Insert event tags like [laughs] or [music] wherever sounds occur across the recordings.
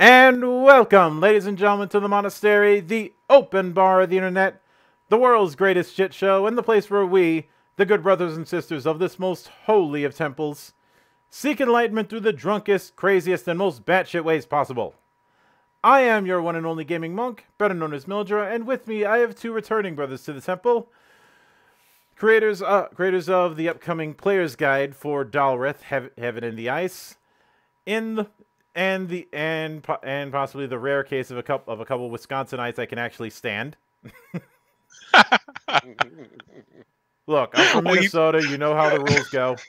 And welcome, ladies and gentlemen, to the monastery, the open bar of the internet, the world's greatest shit show, and the place where we, the good brothers and sisters of this most holy of temples, seek enlightenment through the drunkest, craziest, and most batshit ways possible. I am your one and only gaming monk, better known as Mildra, and with me I have two returning brothers to the temple. Creators, uh, creators of the upcoming Player's Guide for Dalreth, Heav- Heaven in the Ice, in the, and the and and possibly the rare case of a couple of a couple Wisconsinites I can actually stand. [laughs] Look, I'm from Well, Minnesota. You know how the rules go. [laughs]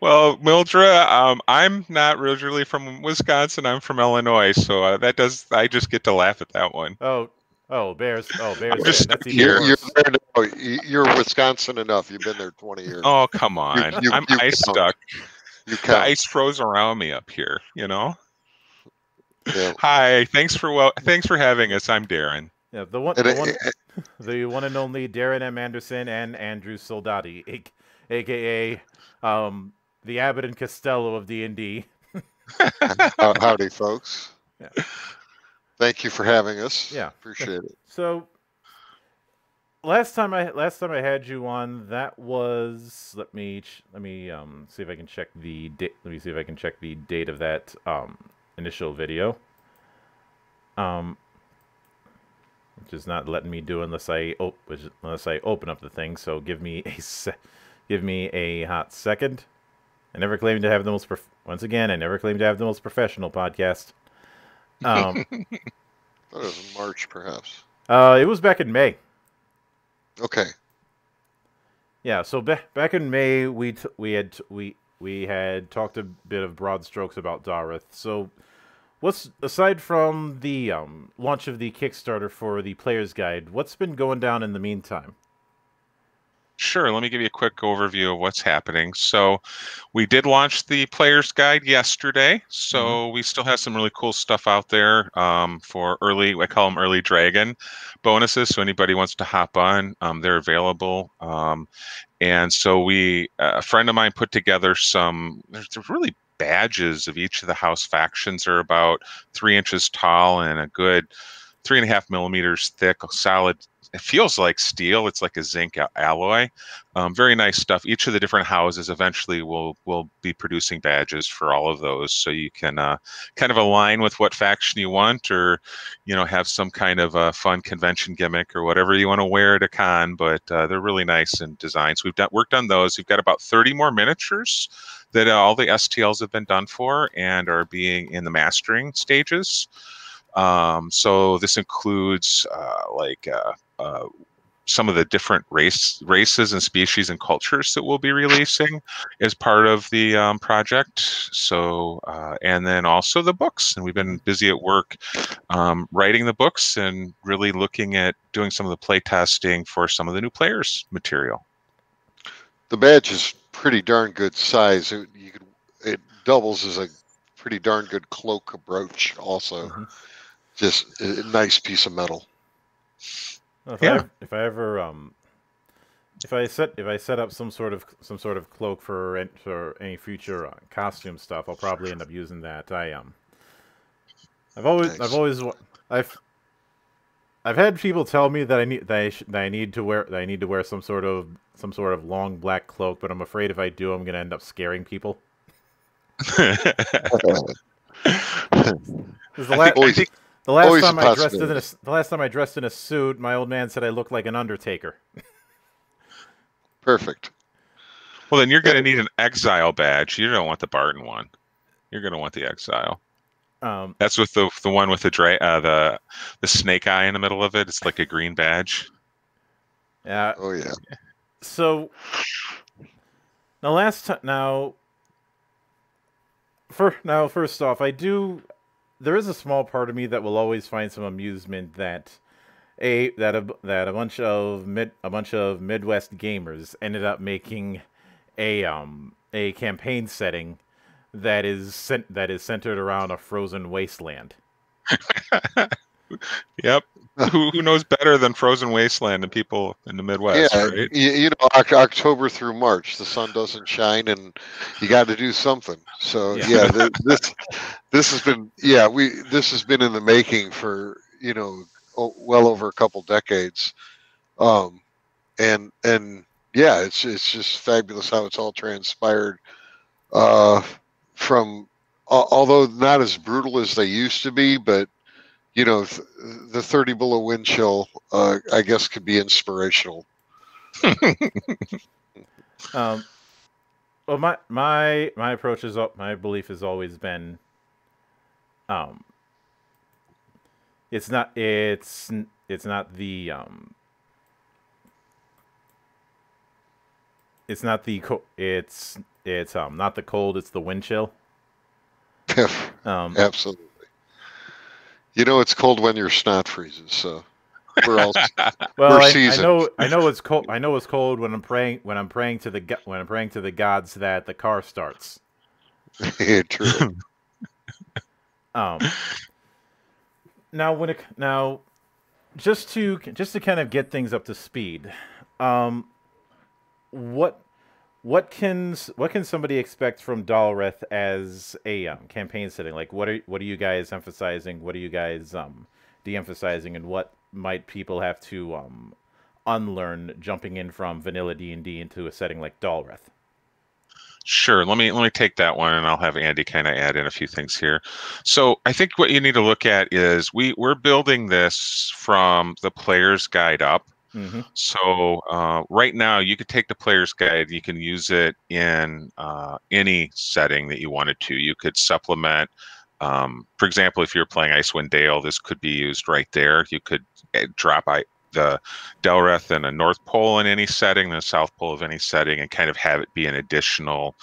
Well, Mildra, um, I'm not originally from Wisconsin. I'm from Illinois, so uh, that does. I just get to laugh at that one. Oh, oh, Bears. Oh, Bears. I'm just. That's even here. You're, you're worse. there now. You- You're Wisconsin enough. You've been there 20 years. Oh, come on! you- I'm you ice count. stuck. You The ice froze around me up here. You know. Yeah. [laughs] Hi. Thanks for well. Thanks for having us. I'm Darrin. Yeah, the one, And the one, [laughs] the one and only Darrin M. Anderson and Andrew Soldati, aka um, the Abbott and Costello of D and D. [laughs] howdy, folks. Yeah. Thank you for having us. Yeah. Appreciate it. So last time I last time I had you on, that was let me let me um see if I can check the date. Let me see if I can check the date of that um initial video. Um, which is not letting me do unless I which, unless I open up the thing. So give me a se- give me a hot second. I never claimed to have the most prof- once again. I never claimed to have the most professional podcast. Um, [laughs] Thought it was March, perhaps. uh, it was back in May. Okay. Yeah, so ba- back in May, we t- we had t- we we had talked a bit of broad strokes about Dalreth. So, what's aside from the um, launch of the Kickstarter for the Player's Guide, what's been going down in the meantime? Sure. Let me give you a quick overview of what's happening. So, we did launch the player's guide yesterday. So, we still have some really cool stuff out there um, for early, I call them early dragon bonuses. So, anybody wants to hop on, um, they're available. Um, and so, we, a friend of mine put together some, there's there's really badges of each of the house factions are about three inches tall and a good three and a half millimeters thick, solid it feels like steel. It's like a zinc alloy. Um, very nice stuff. Each of the different houses eventually will will be producing badges for all of those, so you can uh, kind of align with what faction you want, or you know have some kind of a fun convention gimmick or whatever you want to wear at a con. But uh, they're really nice in designs. We've done worked on those. We've got about 30 more miniatures that uh, all the STLs have been done for and are being in the mastering stages. Um, so this includes uh, like uh, uh, some of the different race races and species and cultures that we'll be releasing as part of the um, project. So uh, and then also the books, and we've been busy at work um, writing the books and really looking at doing some of the play testing for some of the new players material. The badge is pretty darn good size. It, you could, it doubles as a pretty darn good cloak brooch, also. Mhm. Just a nice piece of metal. Well, if Yeah. I ever, if I ever um, if I set if I set up some sort of some sort of cloak for an- for any future uh, costume stuff, I'll probably end up using that. I um, I've always I've always I've I've had people tell me that I need that I, sh- that I need to wear that I need to wear some sort of some sort of long black cloak, but I'm afraid if I do, I'm gonna end up scaring people. [laughs] the, I la- think- I think the last always time I dressed in a, the last time I dressed in a suit, my old man said I looked like an undertaker. Perfect. Well, then you're going to need an exile badge. You don't want the Barton one. You're going to want the exile. Um, That's with the the one with the dra- uh, the the snake eye in the middle of it. It's like a green badge. yeah, Oh, yeah. So now last time now for now first off, I do there is a small part of me that will always find some amusement that a that a that a bunch of mid a bunch of Midwest gamers ended up making a um a campaign setting that is cent- that is centered around a frozen wasteland. [laughs] Yep. [laughs] who, who knows better than Frozen Wasteland and people in the Midwest, yeah, right? you, you know, October through March, the sun doesn't shine, and you got to do something. So Yeah. yeah, th- this this has been yeah we this has been in the making for you know well over a couple decades, um, and and yeah, it's it's just fabulous how it's all transpired. Uh, from although not as brutal as they used to be, but you know th- the 30 below wind chill uh, i guess could be inspirational [laughs] Um, well, my my my approach is my belief has always been, um, it's not it's it's not the um, it's not the co- it's it's um not the cold it's the wind chill. [laughs] Um, absolutely you know it's cold when your snot freezes so we're all [laughs] well, we're I, I know I know it's cold. I know it's cold when I'm praying when I'm praying to the go- when I'm praying to the gods that the car starts. [laughs] true [laughs] Um, now when it now, just to just to kind of get things up to speed, um, what what can what can somebody expect from Dalreth as a um, campaign setting? Like, what are what are you guys emphasizing? What are you guys um, de-emphasizing, and what might people have to um, unlearn jumping in from vanilla D and D into a setting like Dalreth? Sure. Let me let me take that one, and I'll have Andy kind of add in a few things here. So I think what you need to look at is we we're building this from the player's guide up. Mm-hmm. So uh, right now, you could take the player's guide. You can use it in uh, any setting that you wanted to. You could supplement. Um, for example, if you're playing Icewind Dale, this could be used right there. You could eh, drop I, the Dalreth in a North Pole in any setting, the South Pole of any setting, and kind of have it be an additional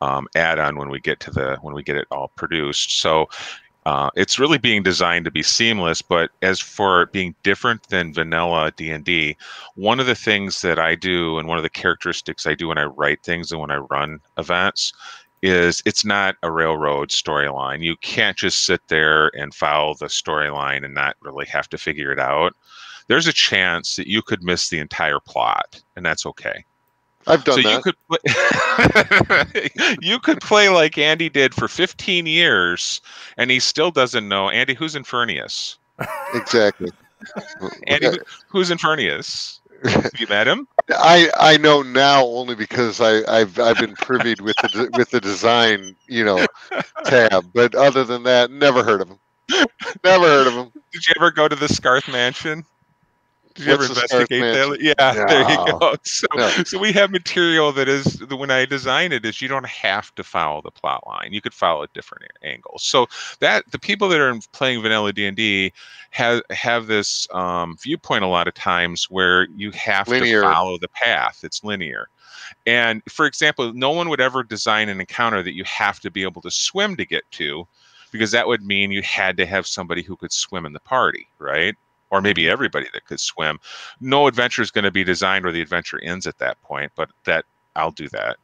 um, add-on when we get to the when we get it all produced. So uh, it's really being designed to be seamless. But as for being different than vanilla D and D, one of the things that I do, and one of the characteristics I do when I write things and when I run events, is it's not a railroad storyline. You can't just sit there and follow the storyline and not really have to figure it out. There's a chance that you could miss the entire plot, and that's okay i've done so that you could play, [laughs] you could play like Andy did for 15 years, and he still doesn't know Andy. Who's Infernius? [laughs] exactly Andy, who- who's Infernius? Have you met him? I I know now only because I I've I've been privied with the with the design you know tab, but other than that, never heard of him. Never heard of him. Did you ever go to the Scarth Mansion? Did you What's ever investigate that? Yeah, [laughs] there you go. So, No. so we have material that is the when I design it is you don't have to follow the plot line. You could follow at different a- angles. So that the people that are playing vanilla D and D have have this um, viewpoint a lot of times where you have Linear. to follow the path. It's linear. And for example, no one would ever design an encounter that you have to be able to swim to get to, because that would mean you had to have somebody who could swim in the party, right? Or maybe everybody that could swim. No adventure is going to be designed where the adventure ends at that point, but that I'll do that.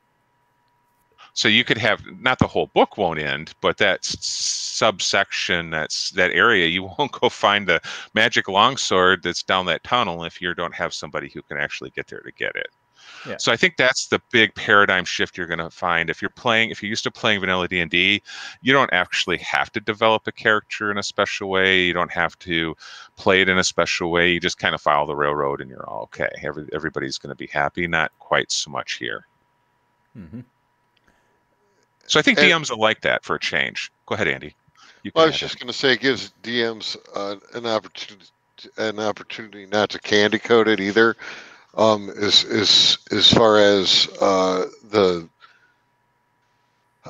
So you could have not the whole book won't end, but that subsection, that's that area, you [laughs] won't go find the magic longsword that's down that tunnel if you don't have somebody who can actually get there to get it. Yeah. So I think that's the big paradigm shift you're going to find if you're playing if you're used to playing vanilla D&D, you don't actually have to develop a character in a special way. You don't have to play it in a special way. You just kind of follow the railroad and you're all okay. Every, everybody's going to be happy. Not quite so much here. Mm-hmm. So I think And- DMs are like that for a change. Go ahead, Andy. You Well, I was just going to say it gives DMs uh, an opportunity an opportunity not to candy coat it either. Um, as as as far as uh, the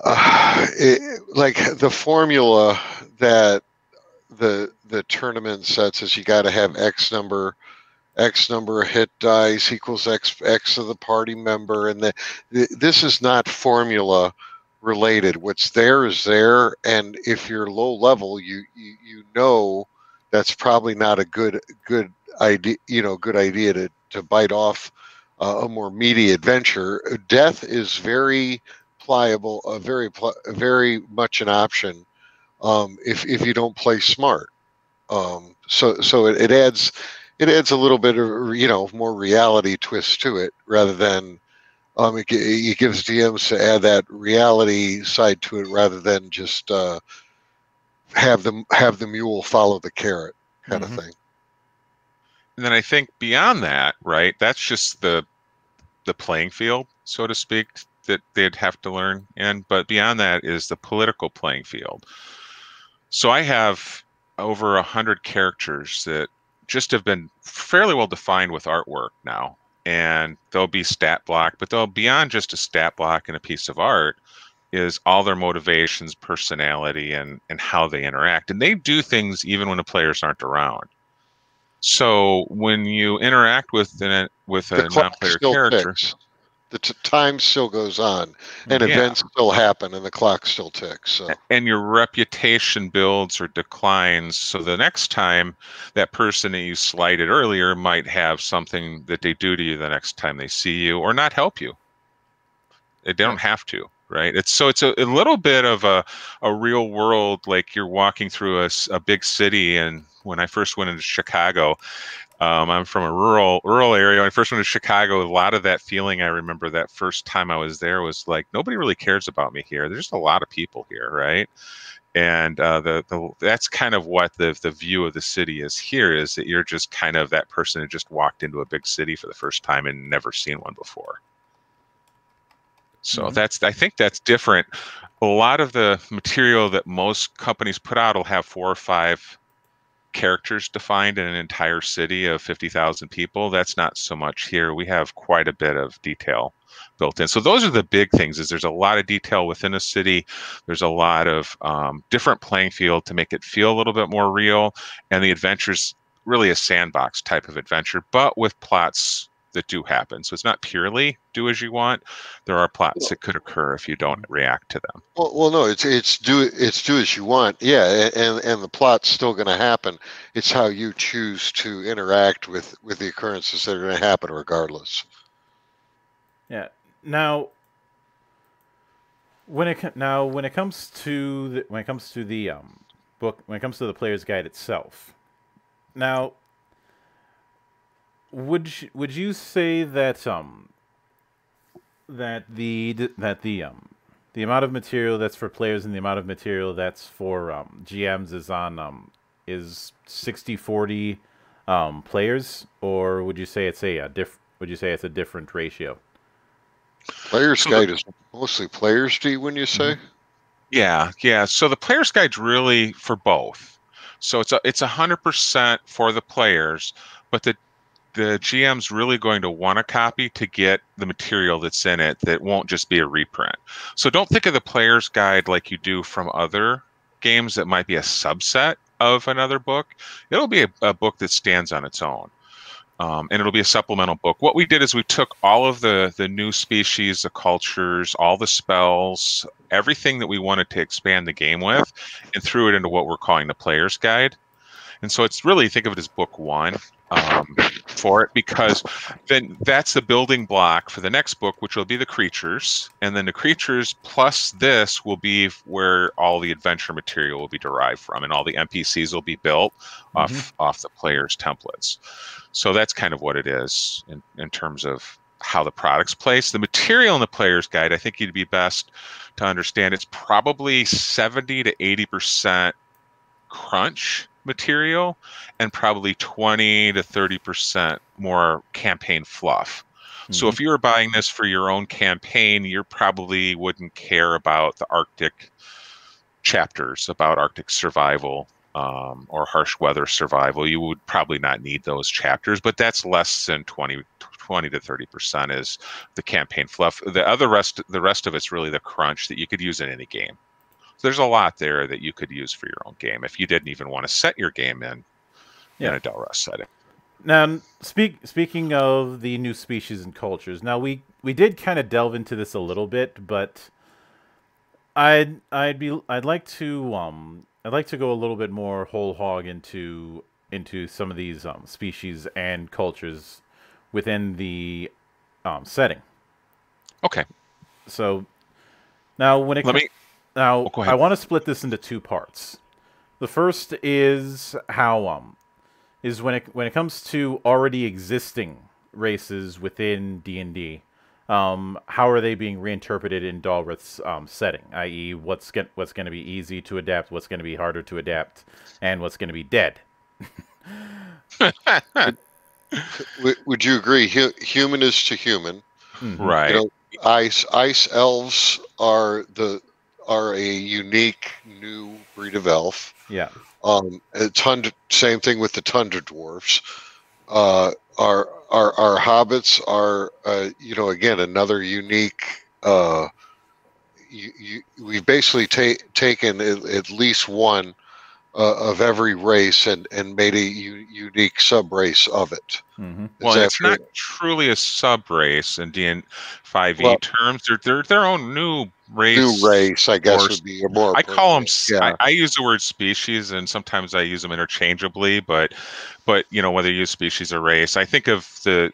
uh, it, like the formula that the the tournament sets is you got to have X number X number of hit dice equals X X of the party member, and the, th- this is not formula related. What's there is there, and if you're low level, you you, you know that's probably not a good good idea. You know, good idea to to bite off uh, a more meaty adventure. Death is very pliable, uh, very pl- very much an option um, if if you don't play smart. Um, so so it, it adds it adds a little bit of you know more reality twist to it rather than um, it, it gives DMs to add that reality side to it rather than just uh, have them have the mule follow the carrot kind Mhm. of thing. And then I think beyond that, right? That's just the the playing field, so to speak, that they'd have to learn. And but beyond that is the political playing field. So I have over a hundred characters that just have been fairly well defined with artwork now. And they'll be stat block, but they'll beyond just a stat block and a piece of art is all their motivations, personality, and and how they interact. And they do things even when the players aren't around. So when you interact with an with a non-player character, ticks. The t- time still goes on, and Yeah. events still happen, and the clock still ticks. So and your reputation builds or declines, so the next time that person that you slighted earlier might have something that they do to you the next time they see you, or not help you. They don't have to, right? It's so it's a, a little bit of a a real world, like you're walking through a, a big city. And when I first went into Chicago, um, I'm from a rural rural area. When I first went to Chicago, a lot of that feeling I remember that first time I was there was like nobody really cares about me here. There's a lot of people here, right? And uh, the, the that's kind of what the the view of the city is here is that you're just kind of that person who just walked into a big city for the first time and never seen one before. So Mhm. that's I think that's different. A lot of the material that most companies put out will have four or five characters defined in an entire city of 50,000 people. That's not so much here. We have quite a bit of detail built in. So those are the big things is there's a lot of detail within a city. There's a lot of um, different playing field to make it feel a little bit more real. And the adventure's really a sandbox type of adventure, but with plots that do happen. So it's not purely do as you want. There are plots that could occur if you don't react to them. Well, well, no, it's it's do it's do as you want. Yeah, and and the plot's still going to happen. It's how you choose to interact with with the occurrences that are going to happen, regardless. Yeah. Now, when it co- now when it comes to the, when it comes to the um, book, when it comes to the player's guide itself, now would you, would you say that um that the that the um the amount of material that's for players and the amount of material that's for um, GMs is on um is 60 40 um players or would you say it's a, a diff would you say it's a different ratio? Player's guide is mostly players, D. When you say Yeah, yeah. So the player's guide's really for both. So it's a it's a hundred percent for the players, but the the GM's really going to want a copy to get the material that's in it that won't just be a reprint. So don't think of the player's guide like you do from other games that might be a subset of another book. It'll be a, a book that stands on its own. Um, and it'll be a supplemental book. What we did is we took all of the the new species, the cultures, all the spells, everything that we wanted to expand the game with, and threw it into what we're calling the player's guide. And so it's really think of it as book one um, for it because then that's the building block for the next book, which will be the creatures, and then the creatures plus this will be where all the adventure material will be derived from, and all the NPCs will be built off off the players' templates. So that's kind of what it is in, in terms of how the product's placed. The material in the player's guide, I think you'd be best to understand it's probably 70 to 80% crunch material and probably 20 to 30% more campaign fluff. So if you were buying this for your own campaign, you probably wouldn't care about the Arctic chapters about Arctic survival um, or harsh weather survival. You would probably not need those chapters, but that's less than 20, 20 to 30 percent is the campaign fluff. The other rest, the rest of it's really the crunch that you could use in any game. So there's a lot there that you could use for your own game if you didn't even want to set your game in in Yeah. a Dalreth setting. Now, speak speaking of the new species and cultures. Now we we did kind of delve into this a little bit, but I'd I'd be I'd like to um I'd like to go a little bit more whole hog into into some of these um, species and cultures within the um, setting. Okay, So now when it let me. Now Oh. I want to split this into two parts The first is how um is when it when it comes to already existing races within D and D. Um, how are they being reinterpreted in Dalreth's um, setting? I.e., what's get, what's going to be easy to adapt, what's going to be harder to adapt, and what's going to be dead. [laughs] W- would you agree? Hu- human is to human. Mhm. right. You know, ice ice elves are the are a unique new breed of elf. Yeah. Um, a tundra, same thing with the tundra dwarfs. Uh, our our our hobbits are uh, you know again another unique. Uh, you, you, we've basically ta- taken at, at least one uh, of every race and, and made a u- unique sub race of it. hmm Well, Is it's not fair? truly a sub race in DN five E Well- terms. They're they're their own new race. New race, I guess, or- would be a more. I call them. appropriate. I, I use the word species, and sometimes I use them interchangeably. But, but you know whether you use species or race, I think of the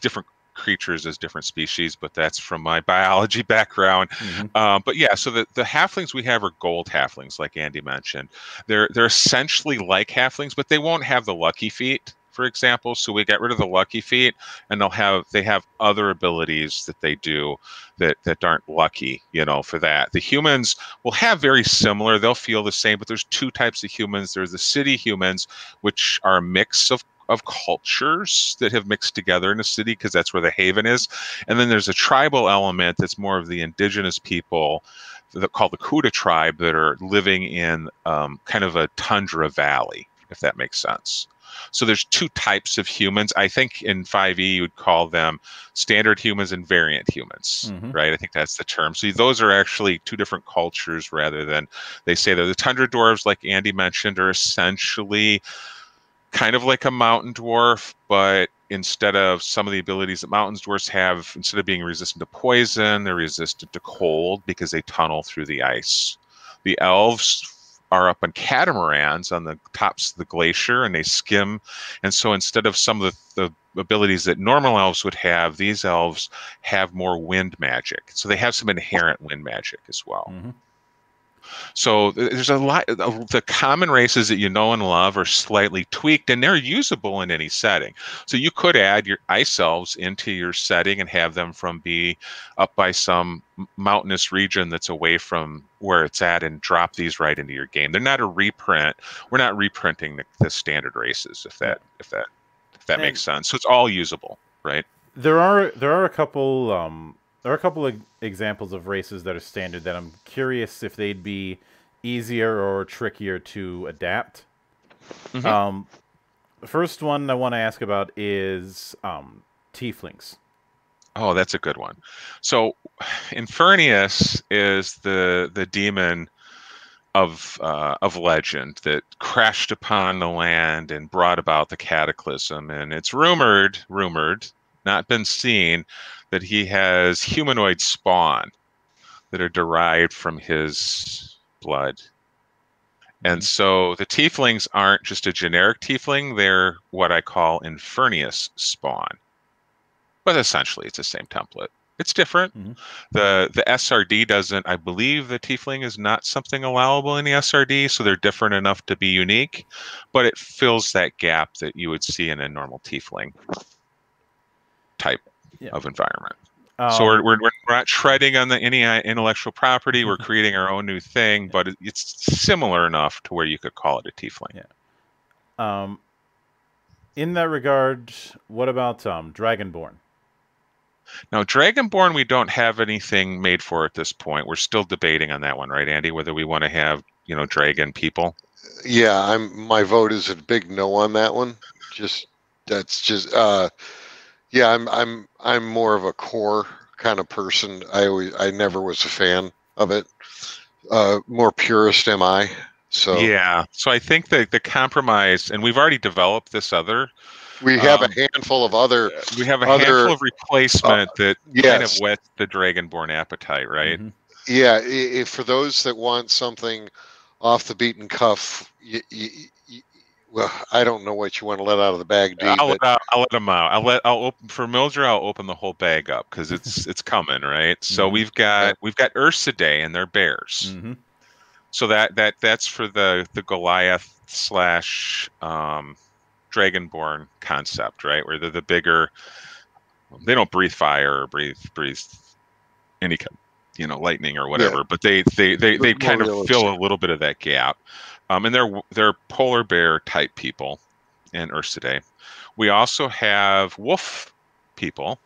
different creatures as different species. But that's from my biology [laughs] background. hmm Um, but yeah, so the, the halflings we have are gold halflings, like Andy mentioned. They're they're essentially like halflings, but they won't have the lucky feet, for example. So we get rid of the lucky feet, and they'll have they have other abilities that they do that that aren't lucky, you know, for that. The humans will have very similar. They'll feel the same, but there's two types of humans. There's the city humans, which are a mix of of cultures that have mixed together in a city because that's where the haven is and then there's a tribal element that's more of the indigenous people that called the Kuda tribe that are living in um, kind of a tundra valley, if that makes sense. So there's two types of humans. I think in 5e you would call them standard humans and variant humans, Mhm. right? I think that's the term. So those are actually two different cultures rather than they say that the tundra dwarves, like Andy mentioned, are essentially kind of like a mountain dwarf, but instead of some of the abilities that mountain dwarfs have, instead of being resistant to poison, they're resistant to cold because they tunnel through the ice. The elves are up on catamarans on the tops of the glacier and they skim. And so instead of some of the, the abilities that normal elves would have, these elves have more wind magic. So they have some inherent wind magic as well. hmm So there's a lot. The common races that you know and love are slightly tweaked, and they're usable in any setting. So you could add your ice elves into your setting and have them from be up by some mountainous region that's away from where it's at, and drop these right into your game. They're not a reprint. We're not reprinting the, the standard races, if that if that if that makes sense. So it's all usable, right? There are there are a couple um there are a couple of examples of races that are standard that I'm curious if they'd be easier or trickier to adapt. Mhm. Um, the first one I want to ask about is um, tieflings. Oh, that's a good one. So, Infernius is the the demon of uh, of legend that crashed upon the land and brought about the cataclysm. And it's rumored, rumored, not been seen, that he has humanoid spawn that are derived from his blood. And so the tieflings aren't just a generic tiefling; they're what I call Infernius spawn but essentially it's the same template. It's different. Mhm. The the SRD doesn't. I believe the tiefling is not something allowable in the SRD, so they're different enough to be unique, but it fills that gap that you would see in a normal tiefling type Yeah. of environment. Um, so we're, we're, we're not treading on the any uh, intellectual property. We're [laughs] creating our own new thing, but it's similar enough to where you could call it a tiefling. Yeah. um, in that regard, what about um, Dragonborn? Now, Dragonborn, we don't have anything made for at this point. We're still debating on that one, right, Andy? Whether we want to have, you know, dragon people. Yeah, I'm. My vote is a big no on that one. Just that's just. uh Yeah, I'm. I'm. I'm more of a core kind of person. I always. I never was a fan of it. Uh More purist am I. So Yeah. So I think that the compromise, and we've already developed this other. we have Um, a handful of other. We have a Other- handful of replacement that kind of whets the Dragonborn appetite, right? Mhm. Yeah, i i for those that want something off the beaten cuff, y y y well, I don't know what you want to let out of the bag, D. I'll, But let, I'll let them out. I'll let I'll open for Mildra. I'll open the whole bag up because it's [laughs] it's coming, right? So Mhm. we've got we've got Ursidae and their bears. Mhm. So that that that's for the the Goliath slash um, Dragonborn concept, right? Where they're the bigger. They don't breathe fire or breathe breathe any kind, you know, lightning or whatever, Yeah. but they they they, they More kind of fill a little bit of that gap. Um, and they're they're polar bear type people in Ursidae. We also have wolf people.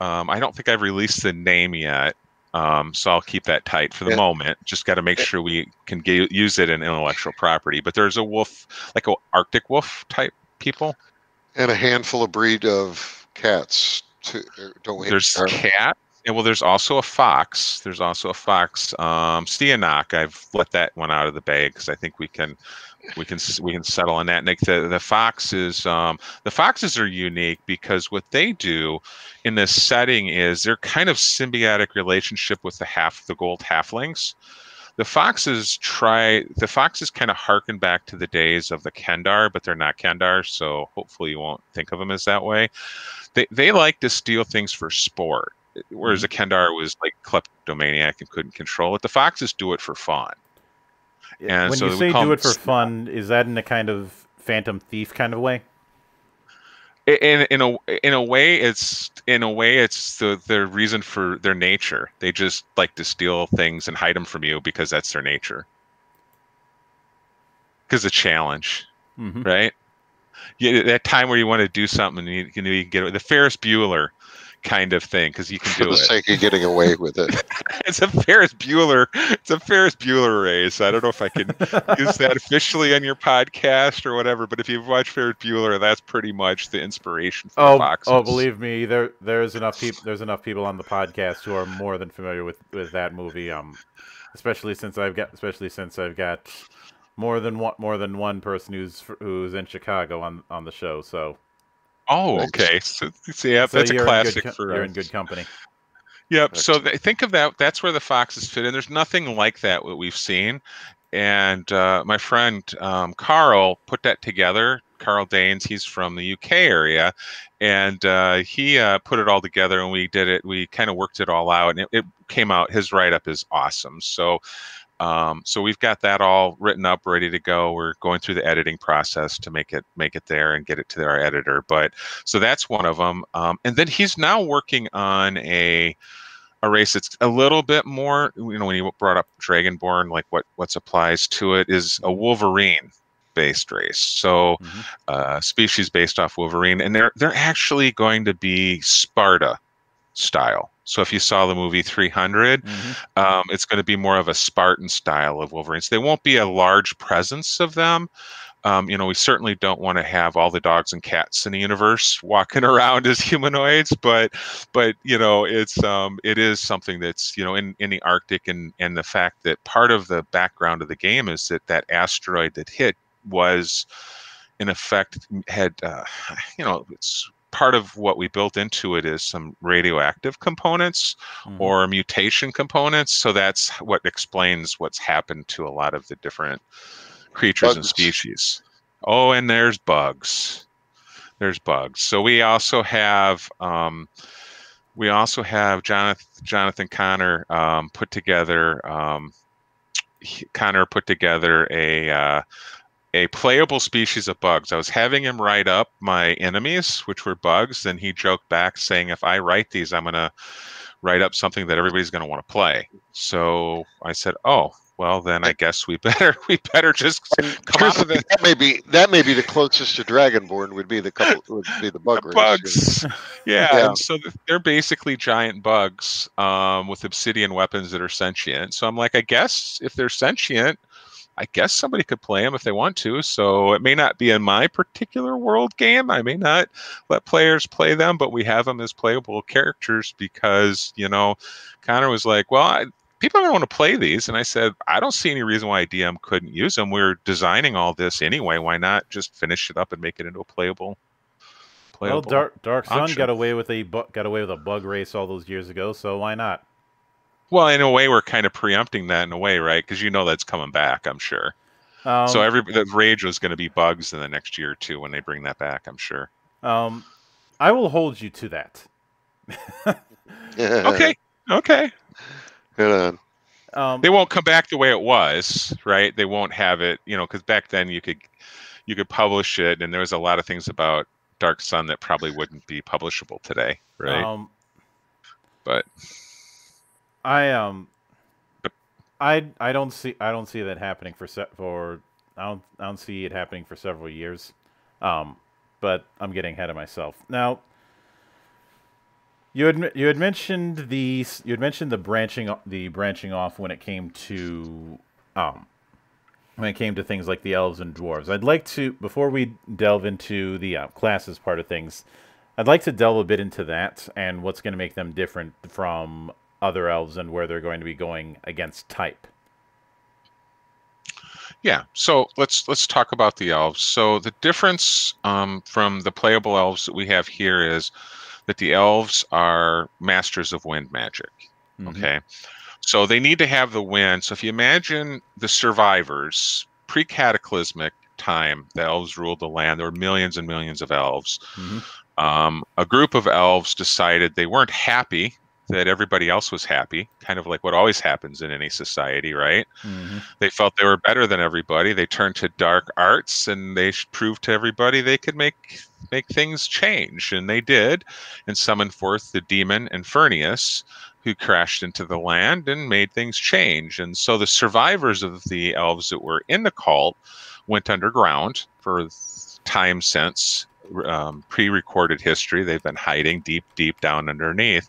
Um, I don't think I've released the name yet, um, so I'll keep that tight for the Yeah. moment. Just got to make sure we can ga- use it in intellectual property. But there's a wolf, like a Arctic wolf type people. And a handful of breed of cats. Too, uh, don't we? There's cat, and well, there's also a fox. There's also a fox. Um, Steanok, I've let that one out of the bag because I think we can, we can, we can settle on that. Nick, the the foxes, um, the foxes are unique because what they do in this setting is they're kind of symbiotic relationship with the half the gold halflings. The foxes try. The foxes kind of harken back to the days of the Kender, but they're not Kender, so hopefully you won't think of them as that way. They they like to steal things for sport, whereas the Kender was like kleptomaniac and couldn't control it. The foxes do it for fun. And when so you say do it for fun, is that in a kind of Phantom Thief kind of way? in in a in a way it's in a way it's the the reason for their nature they just like to steal things and hide them from you because that's their nature because a challenge hmm right yeah that time where you want to do something and you, you know you can get it the ferris bueller kind of thing because you can for do the it sake of getting away with it. [laughs] it's a ferris bueller it's a ferris bueller race i don't know if i can use that [laughs] officially on your podcast or whatever but if you've watched ferris bueller that's pretty much the inspiration for the Oh, foxes. oh, believe me, there there's enough people there's enough people on the podcast who are more than familiar with with that movie. Um, especially since I've got especially since I've got more than one more than one person who's who's in Chicago on on the show. So, Oh, okay. So, so yeah, so that's a classic good, co- for you're us. in good company. Yep. So think of that. That's where the foxes fit in. There's nothing like that what we've seen. And uh, my friend um, Carl put that together. Carl Danes, he's from the UK area, and uh, he uh, put it all together. And we did it. We kind of worked it all out, and it, it came out. His write up is awesome. So. Um, so we've got that all written up, ready to go. We're going through the editing process to make it make it there and get it to our editor. But so that's one of them. Um, and then he's now working on a a race that's a little bit more. You know, when you brought up Dragonborn, like what what's applies to it is a Wolverine based race. So Mhm. uh, species based off Wolverine, and they're they're actually going to be Sparta style. So if you saw the movie 300, Mhm. um, it's going to be more of a Spartan style of Wolverines. There won't be a large presence of them. Um, you know, we certainly don't want to have all the dogs and cats in the universe [laughs] walking around as humanoids, but but you know, it's um, it is something that's you know in in the Arctic, and and the fact that part of the background of the game is that that asteroid that hit was in effect had uh, [sighs] you know it's part of what we built into it is some radioactive components Mhm. or mutation components. So that's what explains what's happened to a lot of the different creatures and species. Oh, and there's bugs. There's bugs. So we also have um, we also have Jonathan Jonathan Connor um, put together. Um, Connor put together a uh, a playable species of bugs. I was having him write up my enemies, which were bugs. Then he joked back saying, "If I write these, I'm gonna write up something that everybody's gonna want to play." So I said, "Oh, well, then I guess we [laughs] better we better just come out of the that may be that may be the closest to Dragonborn would be the couple [laughs] would be the bug race. bugs." [laughs] Yeah, Yeah. and so they're basically giant bugs um, with obsidian weapons that are sentient. So I'm like, I guess if they're sentient, I guess somebody could play them if they want to. So it may not be in my particular world game. I may not let players play them, but we have them as playable characters because, you know, Connor was like, well, I, people don't want to play these. And I said, I don't see any reason why DM couldn't use them. We're designing all this anyway. Why not just finish it up and make it into a playable? Well, Dark Dark Sun option. got away with a bu- got away with a bug race all those years ago, so why not? Well, in a way, we're kind of preempting that in a way, right? Because you know that's coming back, I'm sure. Um, so every the rage was going to be bugs in the next year or two when they bring that back, I'm sure. um, I will hold you to that. [laughs] Okay, okay. Good on. Um, they won't come back the way it was, right? They won't have it, you know, because back then you could you could publish it, and there was a lot of things about Dark Sun that probably wouldn't be publishable today, right? Um, but I um, I I don't see I don't see that happening for se- for I don't I don't see it happening for several years. Um, but I'm getting ahead of myself now. You had you had mentioned the you had mentioned the branching the branching off when it came to um when it came to things like the elves and dwarves. I'd like to before we delve into the uh, classes part of things, I'd like to delve a bit into that and what's going to make them different from other elves and where they're going to be going against type. Yeah, so let's let's talk about the elves. So the difference um, from the playable elves that we have here is that the elves are masters of wind magic. Mhm. Okay, so they need to have the wind. So if you imagine the survivors pre-cataclysmic time, the elves ruled the land. There were millions and millions of elves. Mhm. Um, a group of elves decided they weren't happy that everybody else was happy, kind of like what always happens in any society, right? Mhm. they felt they were better than everybody. They turned to dark arts and they proved to everybody they could make make things change, and they did, and summoned forth the demon Infernius, who crashed into the land and made things change. And so the survivors of the elves that were in the cult went underground for time since. Um, pre-recorded history they've been hiding deep deep down underneath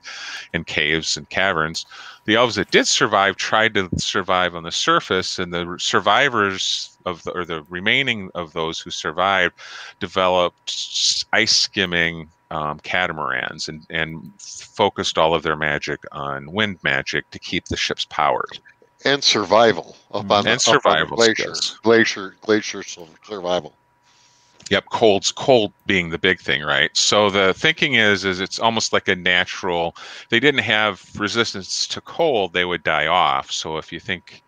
in caves and caverns the elves that did survive tried to survive on the surface, and the survivors of the, or the remaining of those who survived developed ice skimming um, catamarans and, and focused all of their magic on wind magic to keep the ships powered. and survival up on the, And the survival glacier, glacier, glacier survival. Yep, cold's cold being the big thing, right? So the thinking is is it's almost like a natural. They didn't have resistance to cold, they would die off. So if you think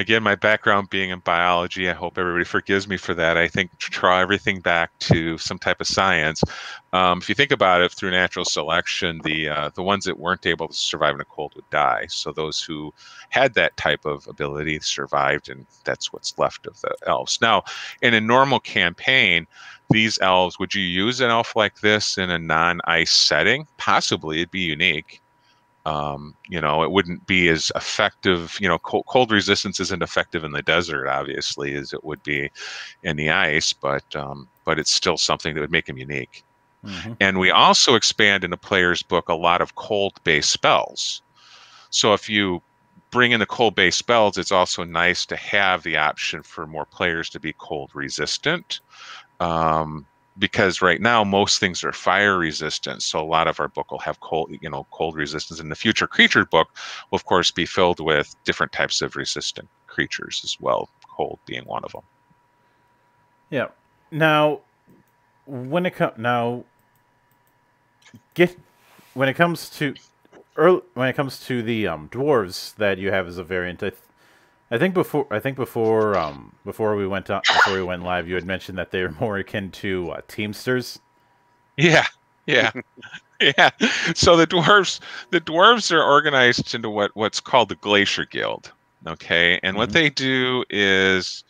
again, my background being in biology, I hope everybody forgives me for that. I think to draw everything back to some type of science. Um, if you think about it, through natural selection, the uh, the ones that weren't able to survive in a cold would die. So those who had that type of ability survived, and that's what's left of the elves. Now, in a normal campaign, these elves, would you use an elf like this in a non-ice setting? Possibly, it'd be unique um, you know it wouldn't be as effective you know cold, cold resistance isn't effective in the desert obviously as it would be in the ice but um, but it's still something that would make him unique. Mhm. and we also expand in the player's book a lot of cold based spells. So if you bring in the cold based spells it's also nice to have the option for more players to be cold resistant. Um, because right now most things are fire resistant so a lot of our book will have cold you know cold resistance and the future creature book will of course be filled with different types of resistant creatures as well cold being one of them Yeah. Now, when it comes now, get when it comes to early, when it comes to the um, dwarves that you have as a variant, I, th- I think before I think before um before we went on before we went live, you had mentioned that they're more akin to uh, teamsters. Yeah, yeah, [laughs] yeah. So the dwarves, the dwarves are organized into what what's called the Glacier Guild. Okay, and what Mhm. they do is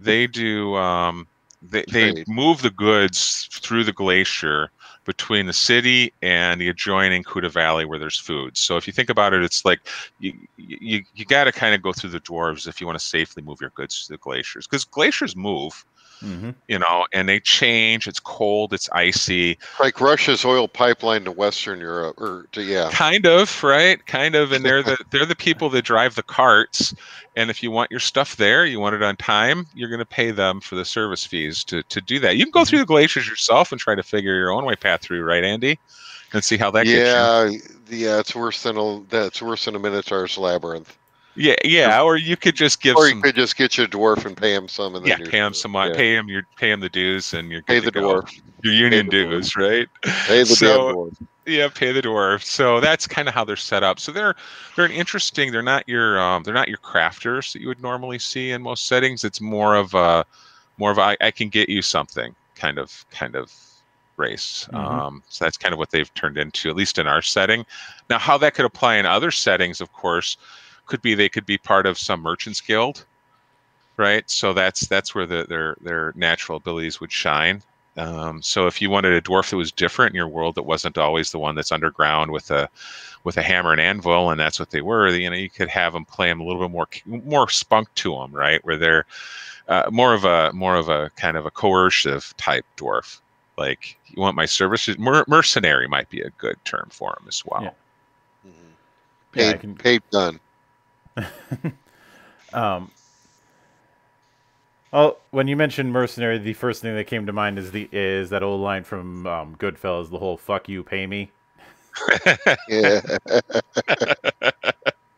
they do um, they they move the goods through the glacier between the city and the adjoining Kuta Valley where there's food. So if you think about it, it's like you you, you got to kind of go through the dwarves if you want to safely move your goods to the glaciers because glaciers move, Mm-hmm. you know, and they change. It's cold, it's icy. Like Russia's oil pipeline to Western Europe, or to yeah, kind of right kind of and they're the [laughs] they're the people that drive the carts and if you want your stuff there you want it on time you're going to pay them for the service fees to to do that you can go through the glaciers yourself and try to figure your own way path through right andy and see how that gets yeah, yeah. It's worse than a that's worse than a Minotaur's labyrinth. Yeah yeah or you could just give Or you some could just get your dwarf and pay him some, and then yeah pay him some money Yeah. pay him your pay them the dues and you're Pay the go. dwarf. your union the dwarf. dues right Pay the So- dwarf. Yeah, pay the dwarf. So that's kind of how they're set up. So they're they're an interesting. They're not your um, they're not your crafters that you would normally see in most settings. It's more of a more of a, I, I can get you something kind of kind of race. Mhm. Um, so that's kind of what they've turned into, at least in our setting. Now, how that could apply in other settings, of course, could be they could be part of some merchants guild, right? So that's that's where the, their their natural abilities would shine. Um, so if you wanted a dwarf that was different in your world, that wasn't always the one that's underground with a with a hammer and anvil, and that's what they were. You know, you could have them play them a little bit more more spunk to them, right? Where they're uh, more of a more of a kind of a coercive type dwarf. Like you want my services, mer- mercenary might be a good term for them as well. Yeah. Mhm. Yeah, Paid, can- paid done. [laughs] Um, well, when you mentioned mercenary, the first thing that came to mind is the is that old line from um, Goodfellas, the whole "fuck you, pay me." Yeah. [laughs]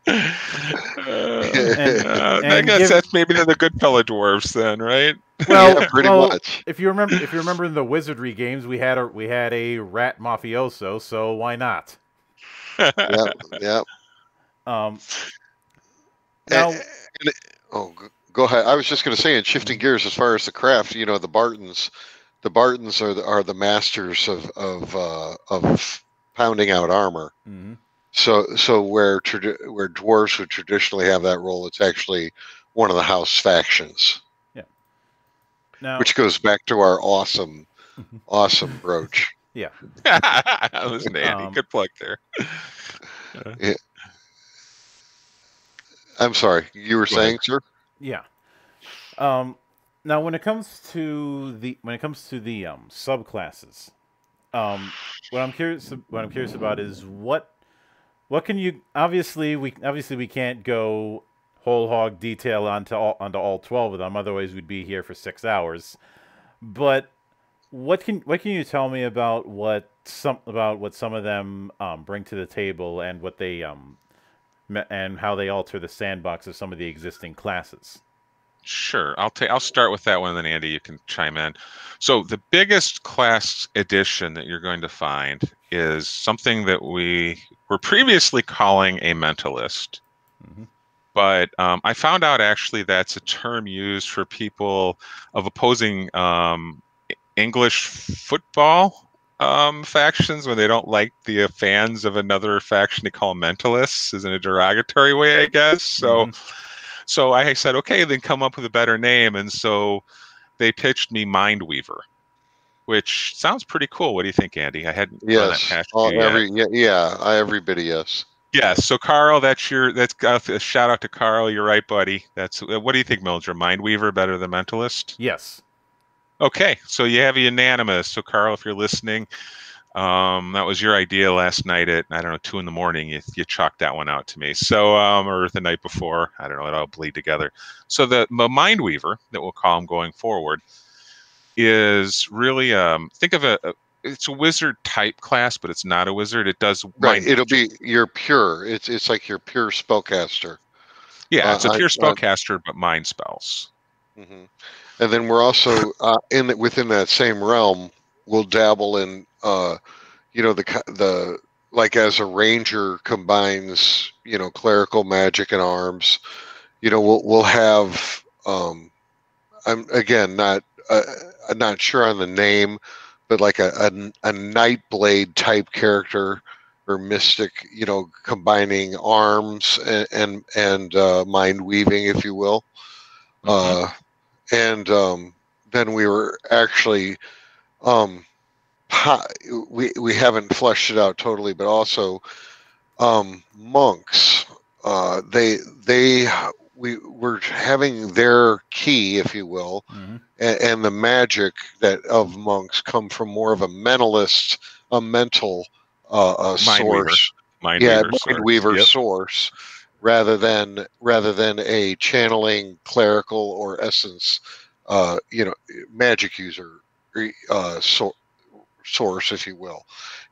Uh, And- uh, I guess give- that's maybe the good fella dwarves then, right? Well, yeah, pretty well, much. If you remember, if you remember in the wizardry games, we had a we had a rat mafioso, so why not? Yeah, yeah. Um, now, And- and it- oh, go- go ahead. I was just going to say, in shifting gears, as far as the craft, you know, the Bartons, the Bartons are the, are the masters of of uh, of pounding out armor. mhm. So so where tradi- where dwarves would traditionally have that role, it's actually one of the house factions, Yeah. now, which goes back to our awesome, Mhm. awesome brooch. Yeah. [laughs] Listen to Andy. Um, good plug there. [laughs] I'm sorry, you were Go ahead. saying, sir? yeah. Um, now, when it comes to the when it comes to the um, subclasses, um, what I'm curious what I'm curious about is what what can you obviously we obviously we can't go whole hog detail onto all onto all twelve of them, otherwise we'd be here for six hours. But what can what can you tell me about what some about what some of them um, bring to the table and what they um me- and how they alter the sandbox of some of the existing classes? Sure. I'll take I'll start with that one and then Andy you can chime in. So the biggest class addition that you're going to find is something that we were previously calling a mentalist. Mhm. But um, I found out actually that's a term used for people of opposing um, English football um, factions when they don't like the uh, fans of another faction. They call them mentalists, is in a derogatory way, I guess. So. Mhm. So I said, okay, then come up with a better name. And so they pitched me Mindweaver, which sounds pretty cool. What do you think, Andy? I hadn't run that Yes. past All, you yet. every yeah, yeah, I, every bit of yes. Yes. So Carl, that's your that's uh, a shout out to Carl. You're right, buddy. That's uh, what do you think, Mildra? Mindweaver better than Mentalist? Yes. Okay, so you have a unanimous. So Carl, if you're listening, um, that was your idea last night at I don't know two in the morning. You you chalked that one out to me. So um, or the night before. I don't know. It all bleed together. So the the Mindweaver that we'll call him going forward is really um think of a, a it's a wizard type class, but it's not a wizard. It does Right. mind- It'll be your pure. It's it's like your pure spellcaster. yeah, uh, it's a pure uh, spellcaster, but mind spells. hmm And then we're also uh, in the, within that same realm. We'll dabble in, uh, you know, the the like as a ranger combines, you know, clerical magic and arms. You know, we'll we'll have. Um, I'm again not uh, I'm not sure on the name, but like a a, a nightblade type character or mystic. You know, combining arms and and, and uh, mind weaving, if you will. Uh, and um, then we were actually um, we we haven't fleshed it out totally, but also um, monks. Uh, they they we were having their ki, if you will, Mhm. and, and the magic that of monks come from more of a mentalist, a mental uh, a Mind weaver. source Mind yeah, weaver mind weaver Yep. source rather than rather than a channeling clerical or essence uh you know magic user uh so, source if you will.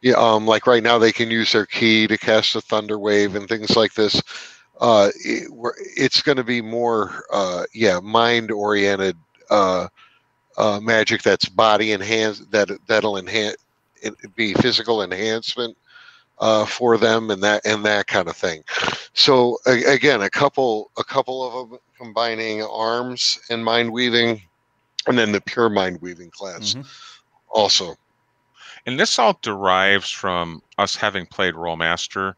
Yeah um like right now they can use their ki to cast a thunder wave and things like this. Uh it, it's going to be more uh yeah mind oriented uh uh magic that's body enhance that that'll enhance be physical enhancement uh, for them and that and that kind of thing. So a- again, a couple a couple of them combining arms and mind weaving, and then the pure mind weaving class Mhm. also. And this all derives from us having played Rolemaster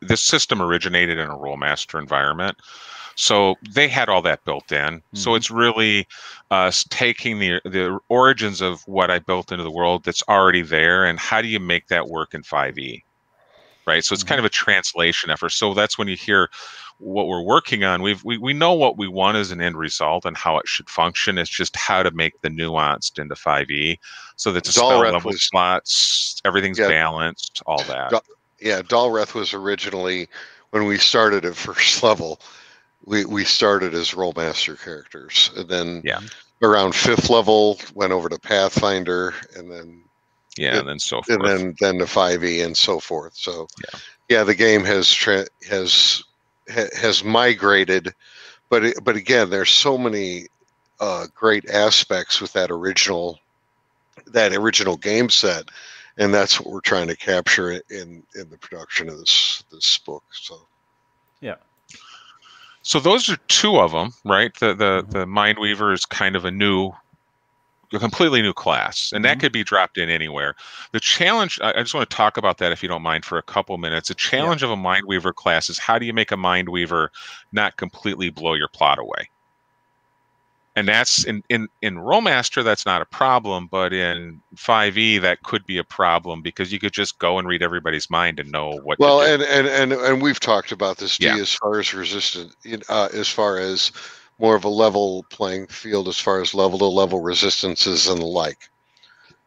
this system originated in a Rolemaster environment. So they had all that built in. Mm-hmm. So it's really us taking the the origins of what I built into the world that's already there, and how do you make that work in 5e? Right. So it's mm-hmm. kind of a translation effort. So that's when you hear what we're working on. We've we, we know what we want as an end result and how it should function. It's just how to make the nuanced into 5e so that the spell level was, slots, everything's yeah, balanced, all that. yeah, Dalreth was originally when we started at [laughs] first level we we started as Rolemaster characters, and then yeah, around fifth level went over to Pathfinder, and then yeah, it, and then so forth, and then then to five E and so forth. So yeah, yeah the game has tra- has has migrated, but it, but again, there's so many uh, great aspects with that original that original game set, and that's what we're trying to capture in in the production of this this book. So yeah. So those are two of them, right? The the mm-hmm. the Mindweaver is kind of a new, a completely new class, and mm-hmm. that could be dropped in anywhere. The challenge, I, just want to talk about that if you don't mind for a couple minutes. The challenge yeah. of a Mindweaver class is how do you make a Mindweaver not completely blow your plot away? and that's in in in Rolemaster that's not a problem, but in 5e that could be a problem because you could just go and read everybody's mind and know what. Well, and and and and we've talked about this yeah. as far as resistant, uh, as far as more of a level playing field, as far as level to level resistances and the like.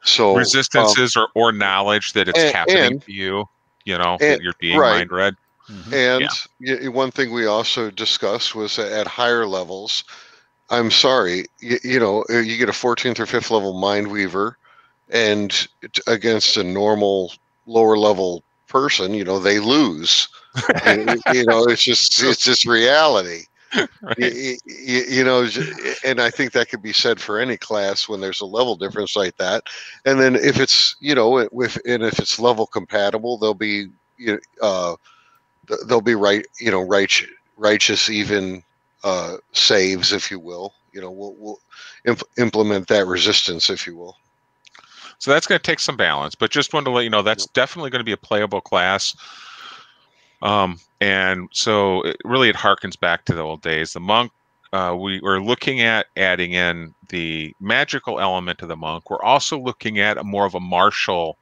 So resistances um, or or knowledge that it's and, happening and, to you, you know, and, that you're being right. mind read. Mm-hmm. And yeah. one thing we also discussed was at higher levels I'm sorry, you, you, know, uh, you get a 14th or 5th level mind weaver, and against a normal lower level person, you know, they lose. [laughs] you, you know, it's just it's just reality. [laughs] Right. You, you, know, and I think that could be said for any class when there's a level difference like that. And then if it's you know, if and if it's level compatible, they'll be you know, uh, they'll be right you know righteous righteous even uh, saves, if you will. You know, we'll, we'll imp- implement that resistance, if you will. So that's going to take some balance, but just wanted to let you know that's definitely going to be a playable class. Um, and so it, really, it harkens back to the old days. The monk, uh, we were looking at adding in the magical element of the monk. We're also looking at a more of a martial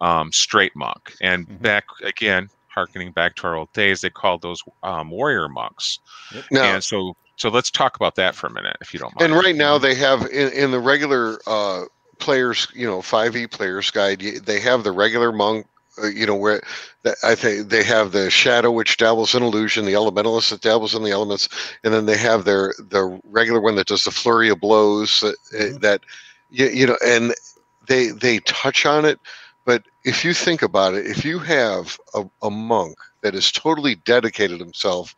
um, straight monk. And mm-hmm. back again, harkening back to our old days, they called those um, warrior monks. Yep. And so, so let's talk about that for a minute, if you don't mind. And right now, they have in, in the regular uh, players, you know, 5e players guide, they have the regular monk. Uh, you know where I think they have the shadow which dabbles in illusion, the elementalist that dabbles in the elements, and then they have their the regular one that does the flurry of blows that, uh, mm-hmm. that you, you know, and they they touch on it, but if you think about it, if you have a, a monk that is totally dedicated himself,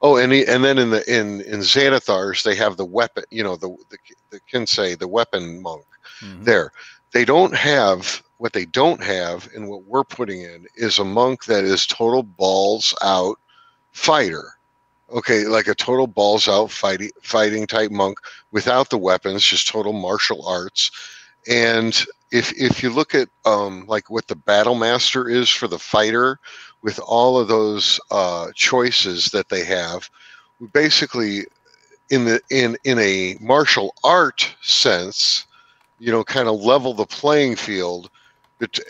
oh, and he, and then in the in in Xanathar's they have the weapon, you know, the the, the Kensei, the weapon monk. Mm-hmm. There, they don't have what they don't have, and what we're putting in is a monk that is total balls out fighter. Okay, like a total balls out fighting fighting type monk without the weapons, just total martial arts, and if if you look at um, like what the battle master is for the fighter, with all of those uh, choices that they have, we basically in the in in a martial art sense, you know, kind of level the playing field,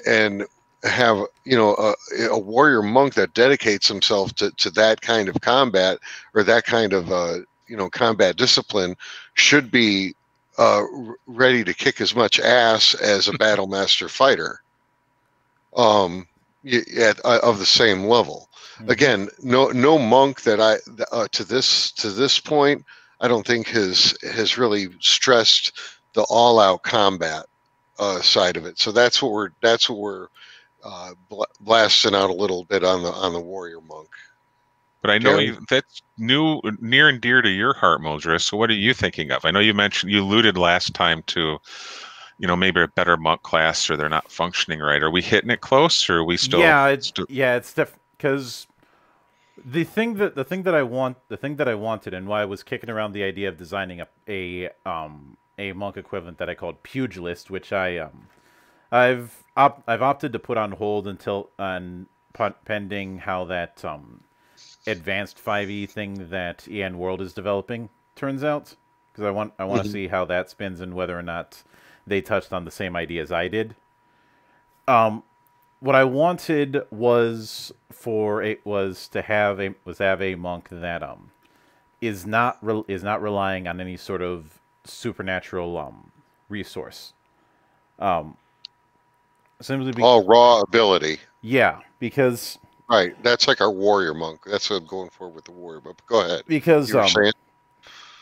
and have you know a, a, warrior monk that dedicates himself to, to that kind of combat or that kind of uh, you know combat discipline should be uh, ready to kick as much ass as a [laughs] battle master fighter um, at, uh, of the same level. Mm-hmm. Again, no no monk that I uh, to this to this point I don't think has has really stressed the all out combat uh, side of it. So that's what we're that's what we're uh, blasting out a little bit on the on the warrior monk. But I know you, that's new, near and dear to your heart, Muldris. So what are you thinking of? I know you mentioned you alluded last time to, you know, maybe a better monk class, or they're not functioning right. Are we hitting it close, or are we still? Yeah, it's st- yeah, it's because the thing that the thing that I want, the thing that I wanted, and why I was kicking around the idea of designing a a um a monk equivalent that I called pugilist, which I um I've op- I've opted to put on hold until pen- pending how that um, advanced 5e thing that EN World is developing turns out. Because I want I want to Mhm. see how that spins and whether or not they touched on the same ideas I did. Um, what I wanted was for it was to have a was have a monk that um is not is not relying on any sort of supernatural um resource. Um, simply be- All raw ability. yeah, because Right. That's like our warrior monk. That's what I'm going for with the warrior. But go ahead. because um,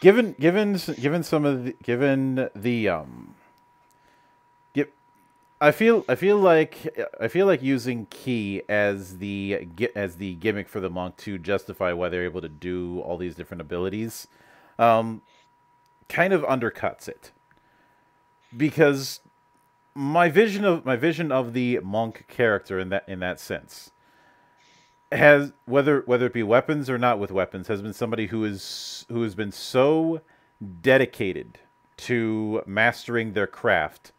given given given some of the, given the um I feel I feel like I feel like using ki as the as the gimmick for the monk to justify why they're able to do all these different abilities um kind of undercuts it because my vision of my vision of the monk character in that in that sense has whether whether it be weapons or not with weapons has been somebody who is who has been so dedicated to mastering their craft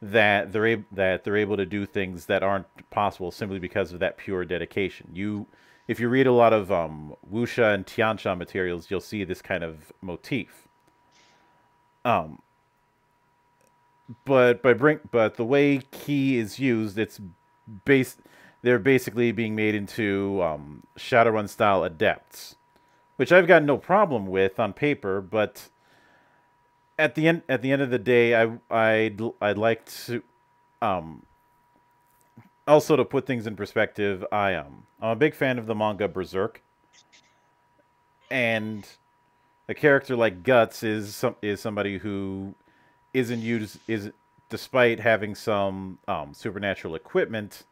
that they're able that they're able to do things that aren't possible simply because of that pure dedication. You if you read a lot of um, wuxia and xianxia materials, you'll see this kind of motif. Um, but by bring but the way ki is used, it's base they're basically being made into um, Shadowrun style adepts, which I've got no problem with on paper. But at the end at the end of the day, I I'd I'd like to um also to put things in perspective. I um I'm a big fan of the manga Berserk, and a character like Guts is some is somebody who isn't used is despite having some um, supernatural equipment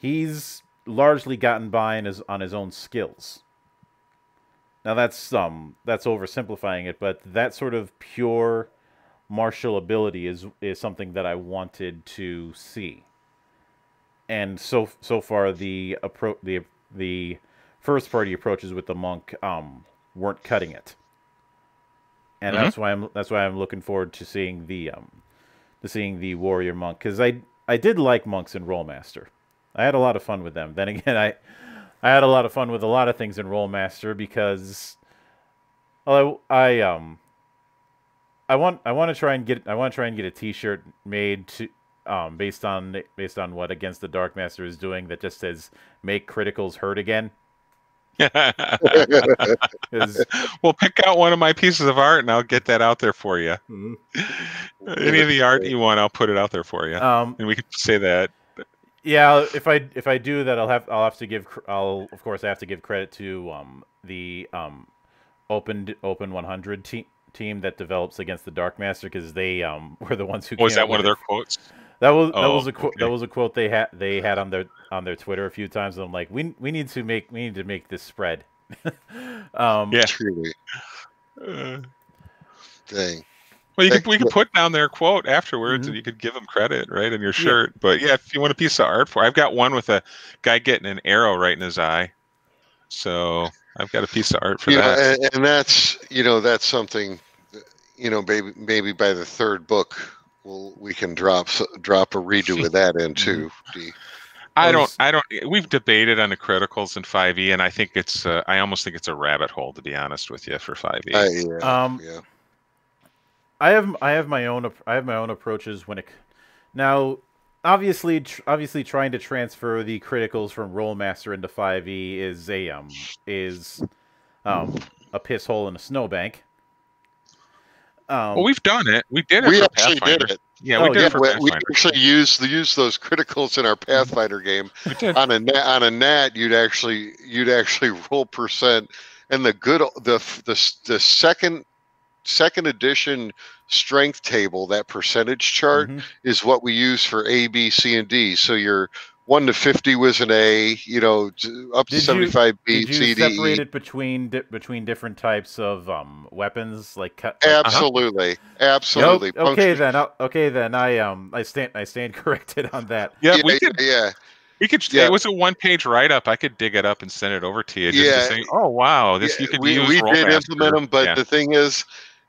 he's largely gotten by on his on his own skills. Now that's um that's oversimplifying it, but that sort of pure martial ability is is something that I wanted to see. And so so far the appro- the the first party approaches with the monk um weren't cutting it. And Mhm. that's why I'm that's why I'm looking forward to seeing the um to seeing the warrior monk cuz I I did like monks in Rolemaster. I had a lot of fun with them. Then again, [laughs] I I had a lot of fun with a lot of things in Rolemaster because well, I, I um I want I want to try and get I want to try and get a T-shirt made to um based on based on what Against the Dark Master is doing that just says make criticals hurt again. Well, pick out one of my pieces of art and I'll get that out there for you. Any of the art you want, I'll put it out there for you, um and we can say that. Yeah, if I if I do that, I'll have I'll have to give I'll of course I have to give credit to um the um open open 100 te- team that develops against the Dark Master because they um [laughs] were the ones who Was came that one of their quotes? That was that Oh, was a quote that was a quote they had they had on their on their Twitter a few times. And I'm like we we need to make we need to make this spread. [laughs] um Yeah. Truly. [laughs] Uh, Dang. well, you could we could put down their quote afterwards, Mhm. and you could give them credit, right, in your shirt. But yeah, if you want a piece of art for, I've got one with a guy getting an arrow right in his eye. So I've got a piece of art for you know, that. and, and that's you know that's something you know maybe maybe by the third book we'll we can drop drop a redo of that in [laughs] too D. I don't. I don't. We've debated on the criticals in 5e, and I think it's. Uh, I almost think it's a rabbit hole, to be honest with you, for 5e. I, yeah, Um, yeah. I have I have my own I have my own approaches when it now obviously tr- obviously trying to transfer the criticals from Rolemaster into 5e is a um is um a piss hole in a snowbank. Um, well, we've done it. We did it we for actually Pathfinder. did it. Yeah, we Oh, did yeah, it for we, we Pathfinder. actually used the use those criticals in our Pathfinder game. [laughs] We did. On a nat, on a nat, you'd actually you'd actually [laughs] roll percent, and the good the the the second second edition strength table that percentage chart mhm. is what we use for A, B, C, and D. So your one to fifty was an A, you know, up to seventy five B, Did you C, D, separate it between di- between different types of um weapons like cut? Absolutely, absolutely. Okay, then. I'll- Okay then. I um I stand I stand [laughs] corrected on that. Yeah, yeah, we could. yeah. We could. Yeah. It was a one-page write-up. I could dig it up and send it over to you. Just Yeah. to say, oh wow, this Yeah, you could we, use. we did Rolemaster." implement them, but Yeah. the thing is,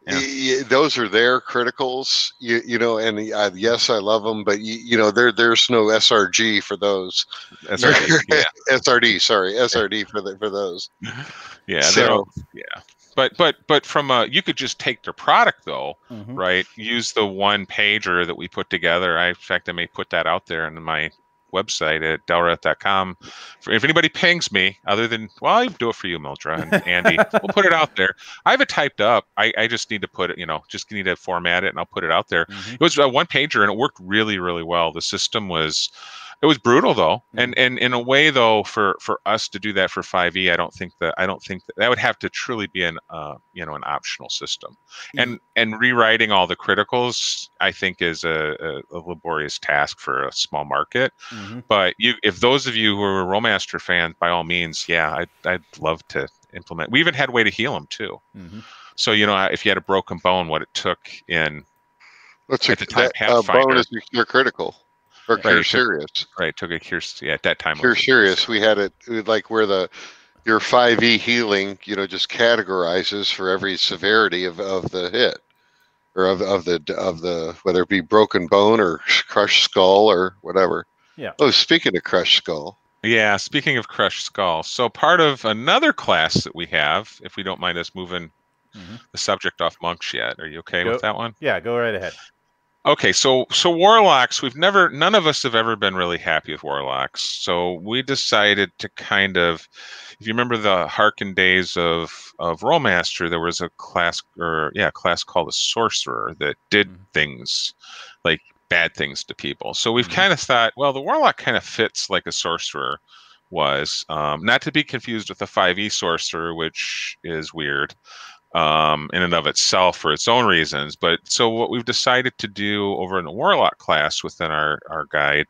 Yeah. Y- y- those are their criticals, you, you know, and uh, yes, I love them, but you, you know, there there's no SRG for those. That's yeah, [laughs] SRD, sorry, SRD for the, for those. yeah. So- all- yeah. But but but from a you could just take their product though, Mhm. right? Use the one pager that we put together. I in fact I may put that out there in my website at dalreth.com. For if anybody pings me, other than well, I'll do it for you, Mildra and Andy. we'll put it out there. I have it typed up. I, I just need to put it, you know, just need to format it and I'll put it out there. Mhm. It was a one pager and it worked really, really well. The system was it was brutal though. And and in a way though, for for us to do that for 5e, I don't think that I don't think that, that would have to truly be an uh you know an optional system. And and rewriting all the criticals, I think is a, a, a laborious task for a small market. Mhm. But you if those of you who are Rolemaster fans, by all means, yeah, I'd I'd love to implement. We even had a way to heal them too. Mhm. So you know, if you had a broken bone, what it took in What's At the time, that, uh, bone is your critical or Right, cure serious. right took a cure yeah at that time. it Cure serious. We had it it was like where the your 5e healing, you know, just categorizes for every severity of, of the hit or of, of the of the whether it be broken bone or [laughs] crushed skull or whatever. Yeah. Oh, speaking of crushed skull, Yeah, speaking of crushed skull, so part of another class that we have, if we don't mind us moving Mhm. the subject off monks yet, are you okay Go- with that one? Yeah, go right ahead. Okay, so so warlocks, we've never none of us have ever been really happy with warlocks. So we decided to kind of if you remember the Harken days of of Rolemaster, there was a class or yeah, a class called a sorcerer that did Mhm. things like bad things to people. So we've Mhm. kind of thought, well, the warlock kind of fits like a sorcerer was. Um, not to be confused with the 5e sorcerer, which is weird um, in and of itself for its own reasons. But so what we've decided to do over in the warlock class within our our guide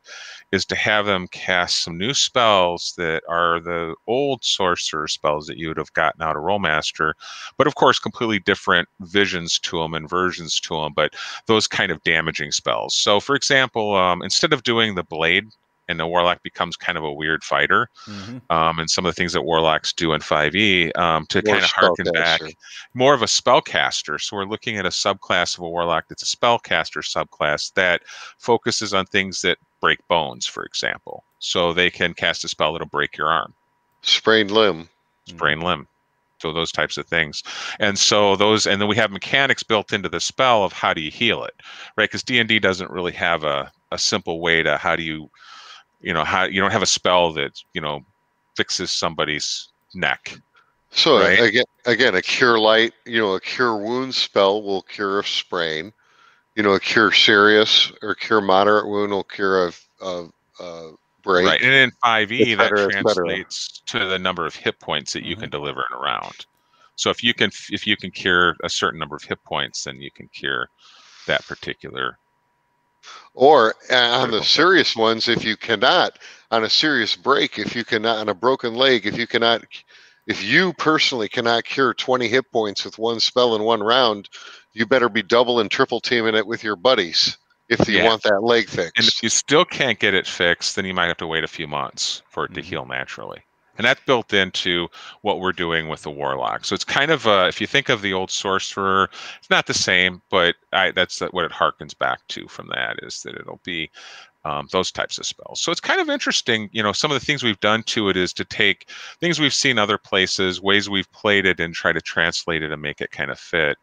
is to have them cast some new spells that are the old sorcerer spells that you would have gotten out of Rolemaster, but of course completely different visions to them and versions to them. But those kind of damaging spells. So for example, um, instead of doing the blade. And the warlock becomes kind of a weird fighter, Mhm. um, and some of the things that warlocks do in 5e um, to More kind of harken back more of a spellcaster. So we're looking at a subclass of a warlock that's a spellcaster subclass that focuses on things that break bones, for example. So they can cast a spell that'll break your arm, sprained limb. sprain limb. So those types of things. And so those and then we have mechanics built into the spell of how do you heal it. Right? Because D and D doesn't really have a, a simple way to how do you you know, how you don't have a spell that, you know, fixes somebody's neck. So Right. again, again, a cure light, you know, a cure wound spell will cure a sprain. You know, a cure serious or cure moderate wound will cure a, a, a break. Right, and in five E Et that cetera, et cetera. translates to the number of hit points that you Mm-hmm. can deliver in a round. So if you can if you can cure a certain number of hit points, then you can cure that particular. Or uh, on the serious ones, if you cannot, on a serious break, if you cannot, on a broken leg, if you cannot, if you personally cannot cure 20 hit points with one spell in one round, you better be double and triple teaming it with your buddies if you Yeah. want that leg fixed. And if you still can't get it fixed, then you might have to wait a few months for it to Mhm. heal naturally. And that's built into what we're doing with the warlock. So it's kind of uh, if you think of the old sorcerer, it's not the same, but I, that's what it harkens back to from that is that it'll be um, those types of spells. So it's kind of interesting. You know, some of the things we've done to it is to take things we've seen other places, ways we've played it, and try to translate it and make it kind of fit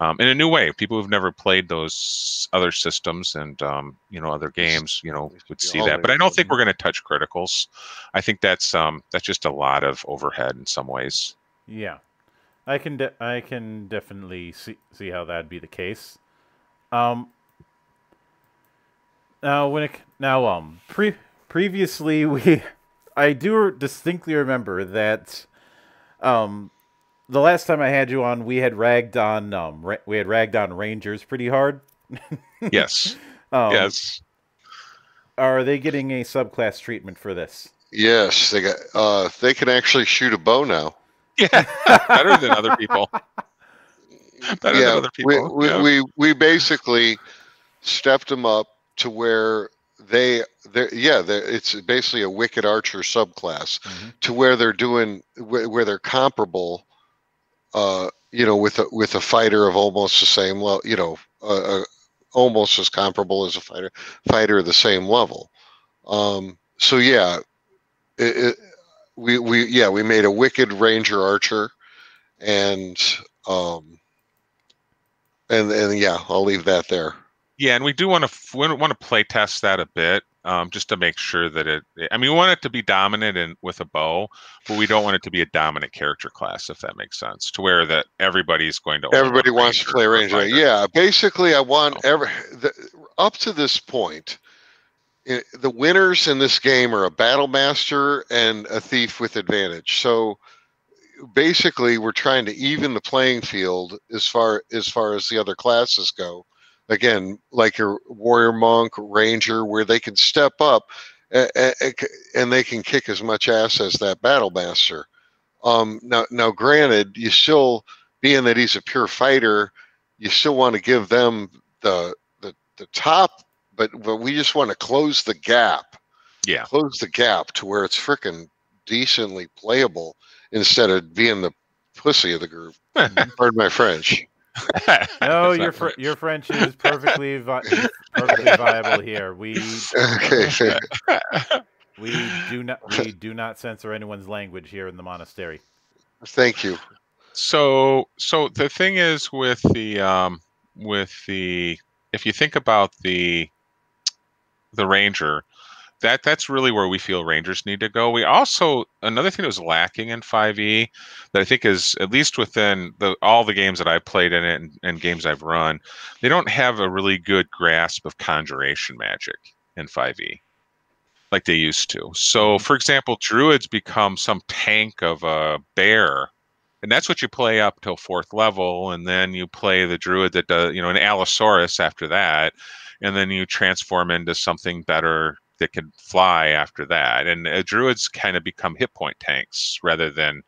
um, in a new way. People who've never played those other systems and um, you know other games, you know, would see that. But I don't think we're going to touch criticals. I think that's um, that's just a lot of overhead in some ways. Yeah, I can de- I can definitely see see how that'd be the case. Um. Now when it now um pre previously [laughs] we I do distinctly remember that um the last time I had you on we had ragged on um ra- we had ragged on rangers pretty hard. [laughs] Yes, Um, yes. Are they getting a subclass treatment for this? Yes, they got. Uh, they can actually shoot a bow now. Yeah, [laughs] better than other people. Better than other people. We, we, yeah. we we basically stepped them up to where they they yeah they're, it's basically a wicked archer subclass Mhm. to where they're doing where, where they're comparable uh you know, with a with a fighter of almost the same level, you know, uh, almost as comparable as a fighter fighter of the same level. Um, so yeah, it, it, we we yeah we made a wicked ranger archer, and um, and and yeah, I'll leave that there. Yeah, and we do want to we want to play test that a bit, um, just to make sure that it. I mean, we want it to be dominant and with a bow, but we don't want it to be a dominant character class, if that makes sense. To where that everybody's going to. Everybody wants to play ranger. Yeah, basically, I want oh. every the, up to this point. Eh, the winners in this game are a battle master and a thief with advantage. So basically, we're trying to even the playing field as far as far as the other classes go again, like your warrior monk, ranger, where they can step up and they can kick as much ass as that battle master. Um, now, now, granted, you still, being that he's a pure fighter, you still want to give them the the, the top, but but we just want to close the gap. Yeah, close the gap to where it's freaking decently playable instead of being the pussy of the group. [laughs] Pardon my French. [laughs] no, your fr- your French is perfectly vi- perfectly viable here. We okay. we do not we do not censor anyone's language here in the monastery. Thank you. So so the thing is with the um with the if you think about the the ranger that that's really where we feel Rangers need to go. We also another thing that was lacking in 5e that I think is at least within the all the games that I've played in it and, and games I've run, they don't have a really good grasp of conjuration magic in 5e like they used to. So, mm-hmm. for example, druids become some tank of a bear, and that's what you play up till fourth level, and then you play the druid that does, you know, an Allosaurus after that, and then you transform into something better that can fly after that. And uh, druids kind of become hit point tanks rather than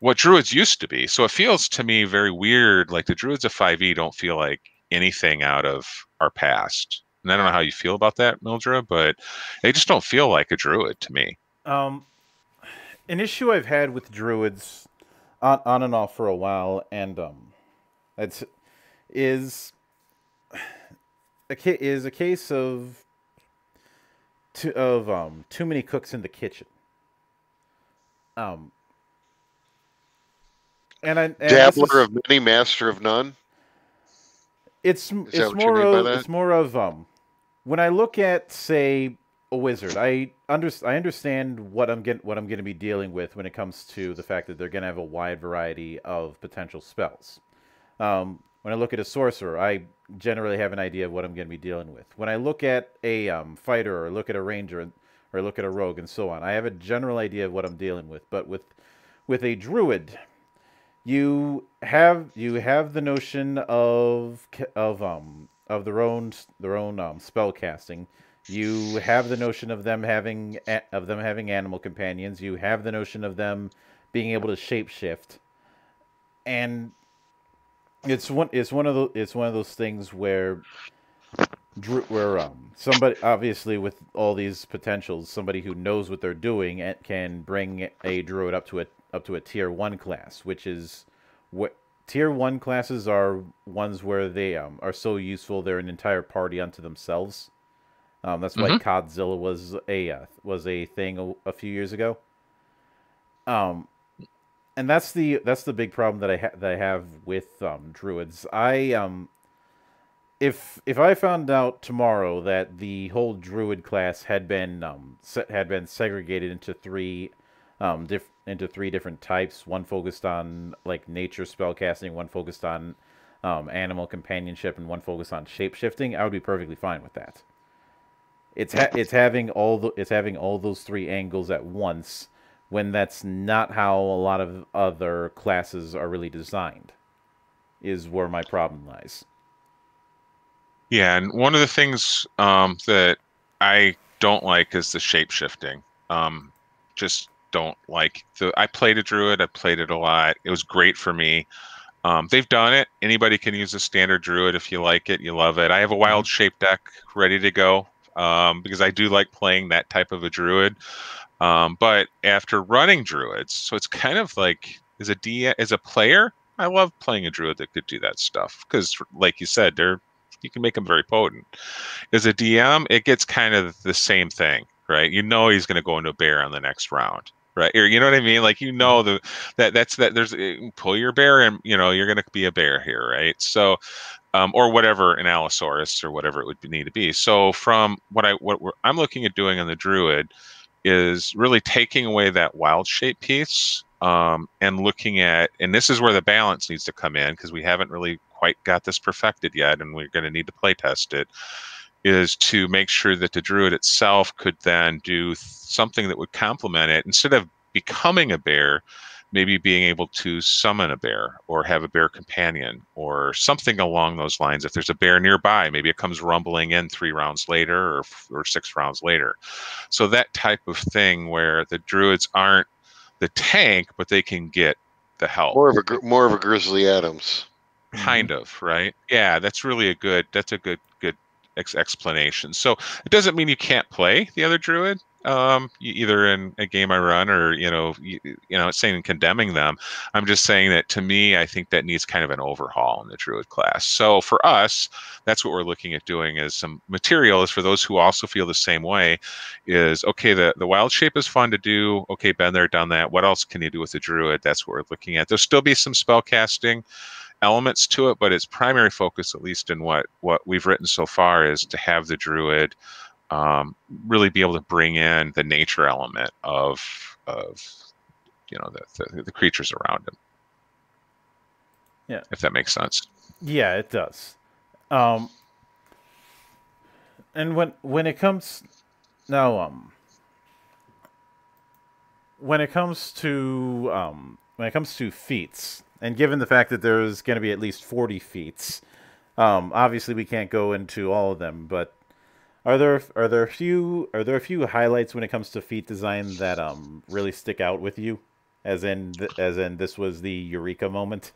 what druids used to be. So it feels to me very weird. Like the druids of 5e don't feel like anything out of our past. And I don't know how you feel about that, Mildra, but they just don't feel like a druid to me. Um, an issue I've had with druids on, on and off for a while, and um, it's is [sighs] a is a case of to, of um, too many cooks in the kitchen. Um, and I and dabbler is, of many, master of none. It's it's more of it's more of um, when I look at say a wizard, I under, I understand what I'm get, what I'm going to be dealing with when it comes to the fact that they're going to have a wide variety of potential spells. Um, when I look at a sorcerer, I generally have an idea of what I'm going to be dealing with. When I look at a um, fighter or look at a ranger or look at a rogue and so on, I have a general idea of what I'm dealing with. But with with a druid, you have you have the notion of of um of their own their own um, spell casting. You have the notion of them having of them having animal companions. You have the notion of them being able to shapeshift, and it's one it's one of the it's one of those things where where um somebody obviously with all these potentials somebody who knows what they're doing and can bring a druid up to a up to a tier 1 class which is what tier 1 classes are ones where they um, are so useful they're an entire party unto themselves um, that's why mm-hmm. Codzilla was a uh, was a thing a, a few years ago um and that's the that's the big problem that I ha- that I have with um, druids. I um, if if I found out tomorrow that the whole druid class had been um se- had been segregated into three um diff- into three different types, one focused on like nature spellcasting, one focused on um, animal companionship, and one focused on shapeshifting, I would be perfectly fine with that. It's ha- it's having all the it's having all those three angles at once when that's not how a lot of other classes are really designed is where my problem lies. Yeah and one of the things um, that i don't like is the shape shifting. Um, just don't like the i played a druid i played it a lot. It was great for me. Um, they've done it. Anybody can use a standard druid if you like it you love it. I have a wild mm-hmm. shape deck ready to go um, because i do like playing that type of a druid um, but after running druids, so it's kind of like as a D as a player, I love playing a druid that could do that stuff because, like you said, they're you can make them very potent. As a DM, it gets kind of the same thing, right? You know he's going to go into a bear on the next round, right? Or, you know what I mean? Like you know the that that's that there's eh, pull your bear and you know you're going to be a bear here, right? So. Um, or whatever an Allosaurus or whatever it would need to be. So from what I what I'm looking at doing on the Druid is really taking away that wild shape piece um, and looking at, and this is where the balance needs to come in because we haven't really quite got this perfected yet, and we're going to need to play test it, is to make sure that the druid itself could then do something that would complement it. Instead of becoming a bear maybe being able to summon a bear or have a bear companion or something along those lines. If there's a bear nearby, maybe it comes rumbling in three rounds later or, or six rounds later. So that type of thing where the druids aren't the tank, but they can get the help. More of a more of a Grizzly Adams kind mm-hmm. of right yeah that's really a good that's a good good ex- explanation so it doesn't mean you can't play the other druid um, either in a game I run or you know you, you know saying condemning them. I'm just saying that to me, I think that needs kind of an overhaul in the Druid class. So for us, that's what we're looking at doing is some material is for those who also feel the same way. Is okay. The the wild shape is fun to do. Okay, been there, done that. What else can you do with the Druid? That's what we're looking at. There'll still be some spell casting elements to it, but its primary focus, at least in what what we've written so far, is to have the druid um, really be able to bring in the nature element of of you know the, the, the creatures around him. Yeah, if that makes sense. Yeah, it does. Um, and when when it comes now, um, when it comes to um, when it comes to feats, and given the fact that there's going to be at least 40 feats, um, obviously we can't go into all of them, but are there are there a few are there a few highlights when it comes to feat design that um really stick out with you, as in th- as in this was the eureka moment?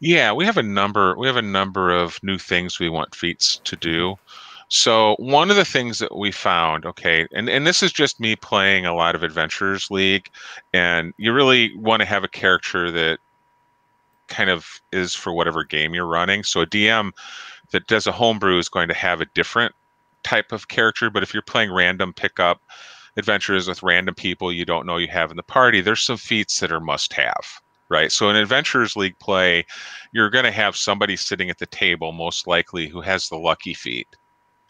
yeah, we have a number we have a number of new things we want feats to do. So one of the things that we found, okay, and, and this is just me playing a lot of Adventurers League, and you really want to have a character that kind of is for whatever game you're running. So a DM that does a homebrew is going to have a different type of character, but if you're playing random pickup adventures with random people you don't know you have in the party, there's some feats that are must have right? So in Adventurers League play, you're going to have somebody sitting at the table, most likely, who has the lucky feat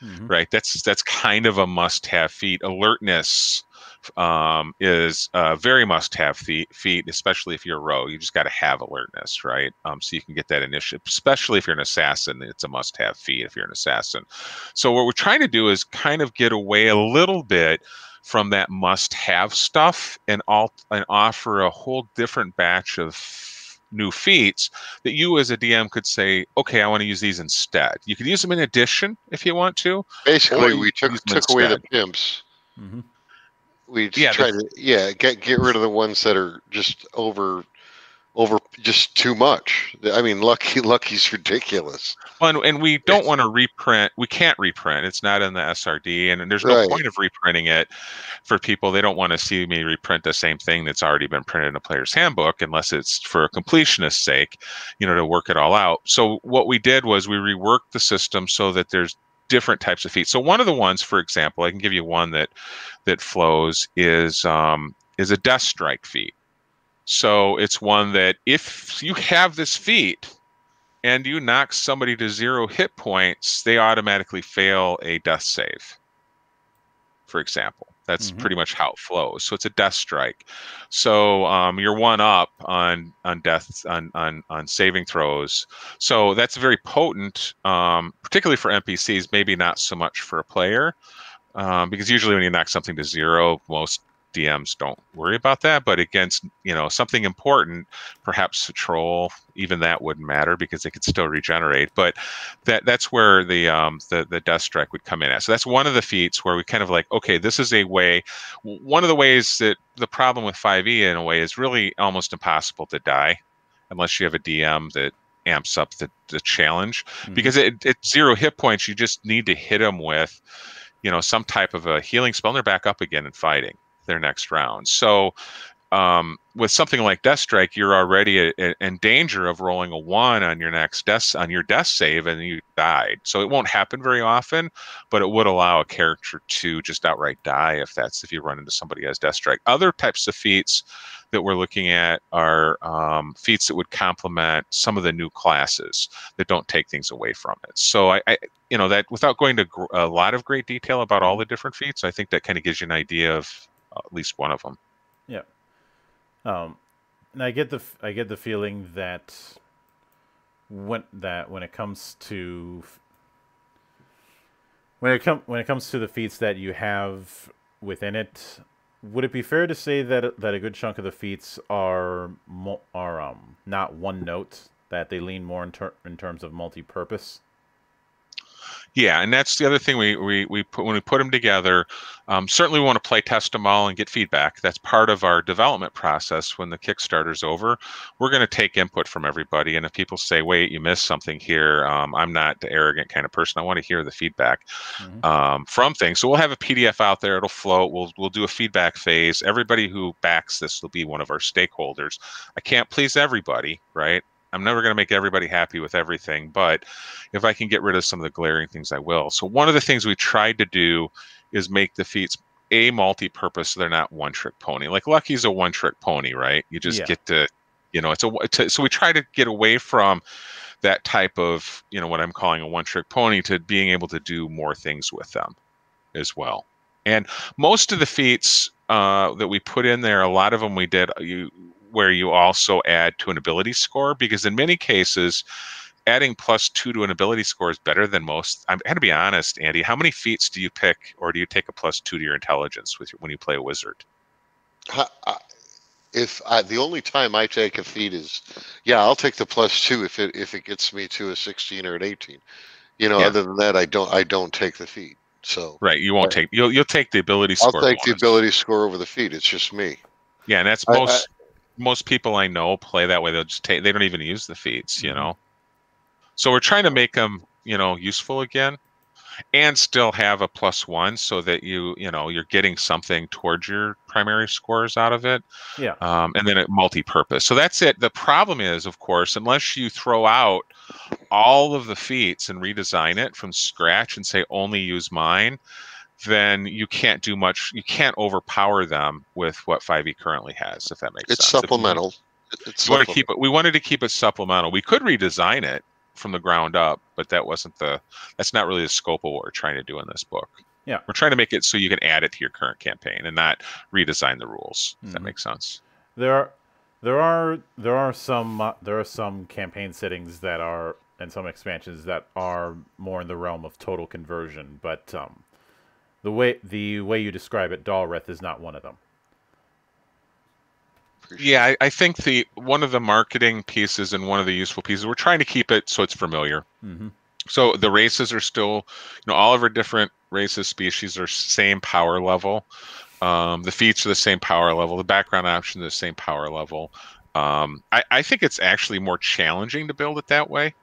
mm-hmm. right? That's that's kind of a must-have feat. Alertness um, is a very must-have feat, feat, especially if you're a rogue. You just got to have alertness, right? Um, so you can get that initiative. Especially if you're an assassin, it's a must-have feat. If you're an assassin, so what we're trying to do is kind of get away a little bit from that must-have stuff and all and offer a whole different batch of new feats that you as a DM could say, okay, I want to use these instead. You could use them in addition if you want to. Basically, we took took away the pimps. Mm-hmm. We yeah, tried to yeah get get rid of the ones that are just over over just too much. I mean, Lucky [laughs] Lucky's ridiculous. Well, and, and we don't want to reprint. We can't reprint. It's not in the SRD, and there's no right. point of reprinting it for people. They don't want to see me reprint the same thing that's already been printed in a player's handbook, unless it's for a completionist's sake, you know, to work it all out. So what we did was we reworked the system so that there's different types of feats. So one of the ones, for example, I can give you one that that flows is um, is a death strike feat. So it's one that if you have this feat and you knock somebody to zero hit points, they automatically fail a death save. For example, that's mm-hmm. pretty much how it flows. So it's a death strike. So um, you're one up on on death on, on on saving throws. So that's very potent, um, particularly for NPCs. Maybe not so much for a player. Um, because usually when you knock something to zero, most DMs don't worry about that. But against you know something important, perhaps a troll, even that wouldn't matter because they could still regenerate. But that that's where the um, the the death strike would come in at. So that's one of the feats where we kind of like, okay, this is a way. One of the ways that the problem with 5e in a way is really almost impossible to die, unless you have a DM that amps up the, the challenge mm-hmm. because it, at zero hit points you just need to hit them with you know some type of a healing spell and they're back up again and fighting their next round. So um, with something like Death Strike, you're already a, a, in danger of rolling a one on your next death on your death save, and you died. So it won't happen very often, but it would allow a character to just outright die if that's if you run into somebody as Death Strike. Other types of feats that we're looking at are um, feats that would complement some of the new classes that don't take things away from it. So I, I you know, that without going to gr- a lot of great detail about all the different feats, I think that kind of gives you an idea of at least one of them. Yeah. Um, and I get the I get the feeling that when that when it comes to when it come when it comes to the feats that you have within it, would it be fair to say that that a good chunk of the feats are are um not one note that they lean more in, ter- in terms of multi-purpose? Yeah, and that's the other thing we we, we put when we put them together. Um, certainly, we want to play test them all and get feedback. That's part of our development process. When the Kickstarter's over, we're going to take input from everybody. And if people say, "Wait, you missed something here," um, I'm not the arrogant kind of person. I want to hear the feedback mm-hmm. um, from things. So we'll have a PDF out there. It'll float. We'll we'll do a feedback phase. Everybody who backs this will be one of our stakeholders. I can't please everybody, right? I'm never going to make everybody happy with everything, but if I can get rid of some of the glaring things, I will. So one of the things we tried to do is make the feats a multi-purpose. So they're not one-trick pony. Like Lucky's a one-trick pony, right? You just yeah. get to, you know, it's a. To, so we try to get away from that type of, you know, what I'm calling a one-trick pony to being able to do more things with them, as well. And most of the feats uh, that we put in there, a lot of them we did. You where you also add to an ability score because in many cases adding plus two to an ability score is better than most. I'm going to be honest, Andy. How many feats do you pick, or do you take a plus two to your intelligence with your, when you play a wizard? If I, the only time I take a feat is, yeah, I'll take the plus two if it if it gets me to a sixteen or an eighteen. You know, yeah. other than that, I don't I don't take the feat. So right, you won't take you'll you'll take the ability score. I'll take the ability score over the feat. It's just me. Yeah, and that's most most people I know play that way. They'll just take. They don't even use the feats, you mm-hmm. know. So we're trying to make them, you know, useful again, and still have a plus one, so that you, you know, you're getting something towards your primary scores out of it. Yeah. Um, and then it multi-purpose. So that's it. The problem is, of course, unless you throw out all of the feats and redesign it from scratch and say only use mine then you can't do much. You can't overpower them with what 5e currently has, if that makes it's sense. Supplemental. It's supplemental. Want to keep it. We wanted to keep it supplemental. We could redesign it from the ground up, but that wasn't the. That's not really the scope of what we're trying to do in this book. Yeah, we're trying to make it so you can add it to your current campaign and not redesign the rules. If mm-hmm. that makes sense. There are, there are, there are some, uh, there are some campaign settings that are and some expansions that are more in the realm of total conversion, but um, the way the way you describe it, Dalreth is not one of them. Yeah, I, I, think the one of the marketing pieces and one of the useful pieces we're trying to keep it so it's familiar. Mm-hmm. So the races are still, you know, all of our different races, species are same power level. Um, the feats are the same power level. The background options are the same power level. Um, I, I think it's actually more challenging to build it that way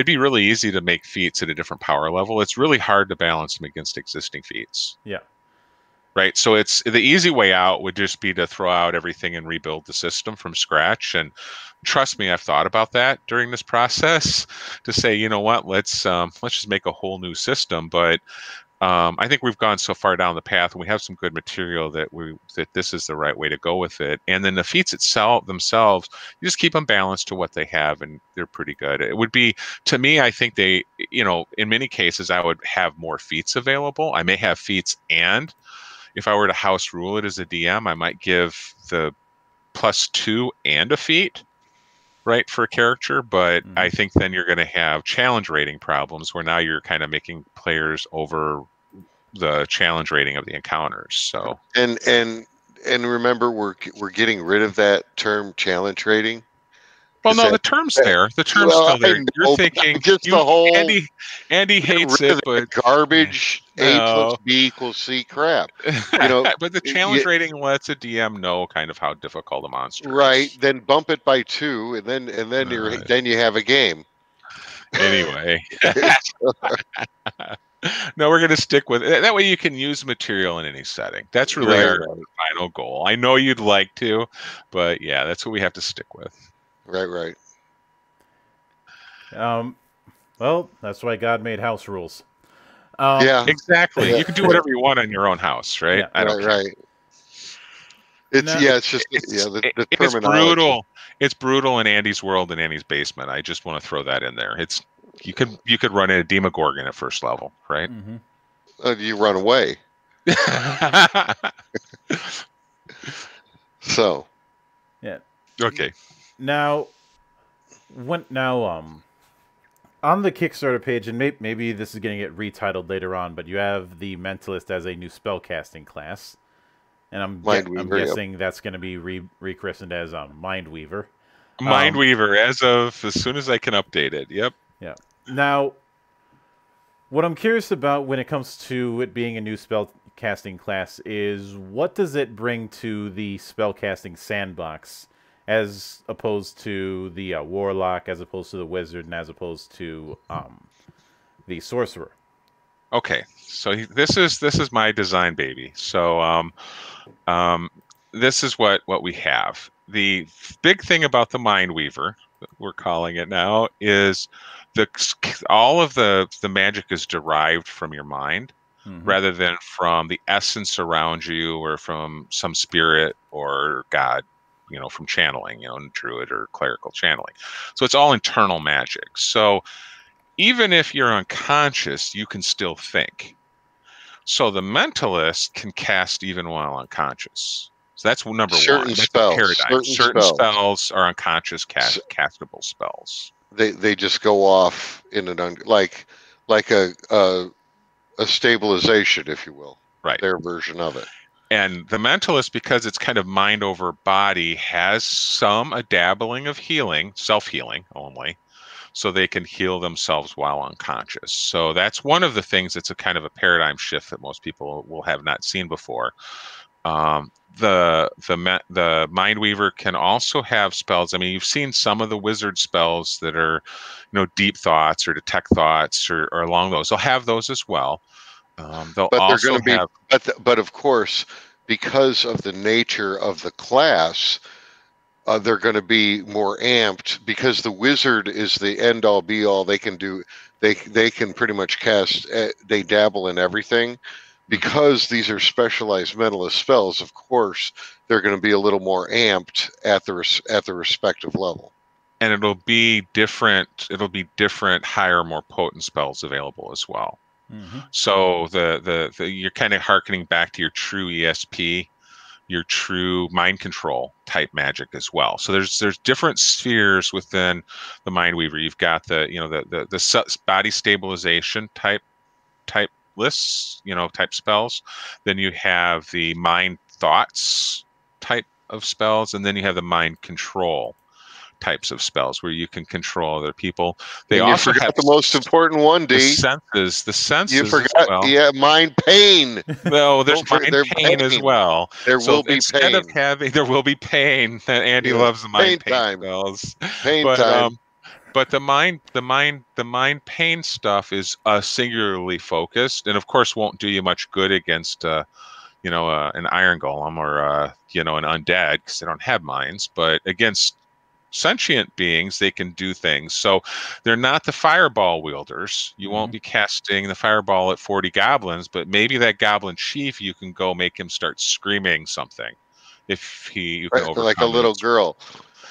it'd be really easy to make feats at a different power level. It's really hard to balance them against existing feats. Yeah. Right. So it's the easy way out would just be to throw out everything and rebuild the system from scratch. And trust me, I've thought about that during this process to say, you know what, let's um, let's just make a whole new system. But um, I think we've gone so far down the path, and we have some good material that we that this is the right way to go with it. And then the feats itself themselves, you just keep them balanced to what they have, and they're pretty good. It would be to me, I think they, you know, in many cases, I would have more feats available. I may have feats, and if I were to house rule it as a DM, I might give the plus two and a feat right for a character but mm-hmm. i think then you're going to have challenge rating problems where now you're kind of making players over the challenge rating of the encounters. So and and and remember, we're we're getting rid of that term challenge rating. Well, no, the term's there. The term's well, still there. Know, You're oh, thinking just you, the whole Andy. Andy hates it, but garbage. No. A plus B equals C crap. You know, [laughs] but the challenge you, rating lets a DM know kind of how difficult a monster. Right. Is. Then bump it by two, and then and then you're right. then you have a game. Anyway. [laughs] [laughs] no, we're going to stick with it. That way you can use material in any setting. That's really Right, our final goal. I know you'd like to, but yeah, that's what we have to stick with. Right, right. Um, well, that's why God made house rules. Um, yeah, Exactly. Yeah. You can do whatever you want in your own house, right? Yeah. I don't right, care. right. It's No, yeah, it's just It's, yeah, the, it- the it's brutal. It's brutal in Andy's world and Andy's basement. I just want to throw that in there. It's you could you could run a Demogorgon at first level, right? mhm. Uh, you run away. [laughs] So Yeah. okay. Now, when now um, on the Kickstarter page, and may, maybe this is going to get retitled later on, but you have the Mentalist as a new spellcasting class, and I'm gue- I'm Mindweaver, yep. guessing that's going to be re- rechristened as um, Mindweaver. Mindweaver as of as soon as I can update it. Yep. Yeah. Now, what I'm curious about when it comes to it being a new spell casting class is what does it bring to the spellcasting sandbox as opposed to the uh, warlock, as opposed to the wizard, and as opposed to um, the sorcerer? Okay, so this is this is my design baby. So um, um, this is what what we have. The big thing about the mind weaver, we're calling it now, is the all of the the magic is derived from your mind Mhm. rather than from the essence around you or from some spirit or god you know from channeling you know druid or clerical channeling so it's all internal magic so even if you're unconscious you can still think so the mentalist can cast even while unconscious so that's number Certain one that's spells, paradigm certain certain, spells. spells. are unconscious cast, castable spells they they just go off in an un, like like a, a a stabilization, if you will. Right. Their version of it. And the mentalist because it's kind of mind over body has some a dabbling of healing self-healing only so they can heal themselves while unconscious. So that's one of the things that's a kind of a paradigm shift that most people will have not seen before. Um, the the the mindweaver can also have spells. I mean you've seen some of the wizard spells that are you know deep thoughts or detect thoughts or, or along those. They'll have those as well um, they'll But they're gonna be- have But th- but of course, because of the nature of the class, uh, they're going to be more amped because the wizard is the end all be all. They can do they they can pretty much cast. Uh, they dabble in everything. Because these are specialized mentalist spells, of course, they're going to be a little more amped at the res- at the respective level. and it'll be different it'll be different higher more potent spells available as well Mhm. so the the, the you're kind of harkening back to your true esp your true mind control type magic as well. So there's there's different spheres within the mind weaver. You've got the you know the the, the body stabilization type type lists you know type spells. Then you have the mind thoughts type of spells and then you have the mind control types of spells where you can control other people they And also forgot have the most important one, the D. senses the senses You forgot, well. yeah, mind pain. no there's mind there pain as well There so will be instead pain. of having there will be pain that [laughs] andy Yeah, loves the mind pain pain, time. spells pain but time. um but the mind the mind the mind pain stuff is uh singularly focused and of course won't do you much good against uh you know uh, an iron golem or uh you know an undead because they don't have minds but against sentient beings they can do things so they're not the fireball wielders you won't Mhm. be casting the fireball at 40 goblins but maybe that goblin chief you can go make him start screaming something if he you can Right, overcome like a little his- girl.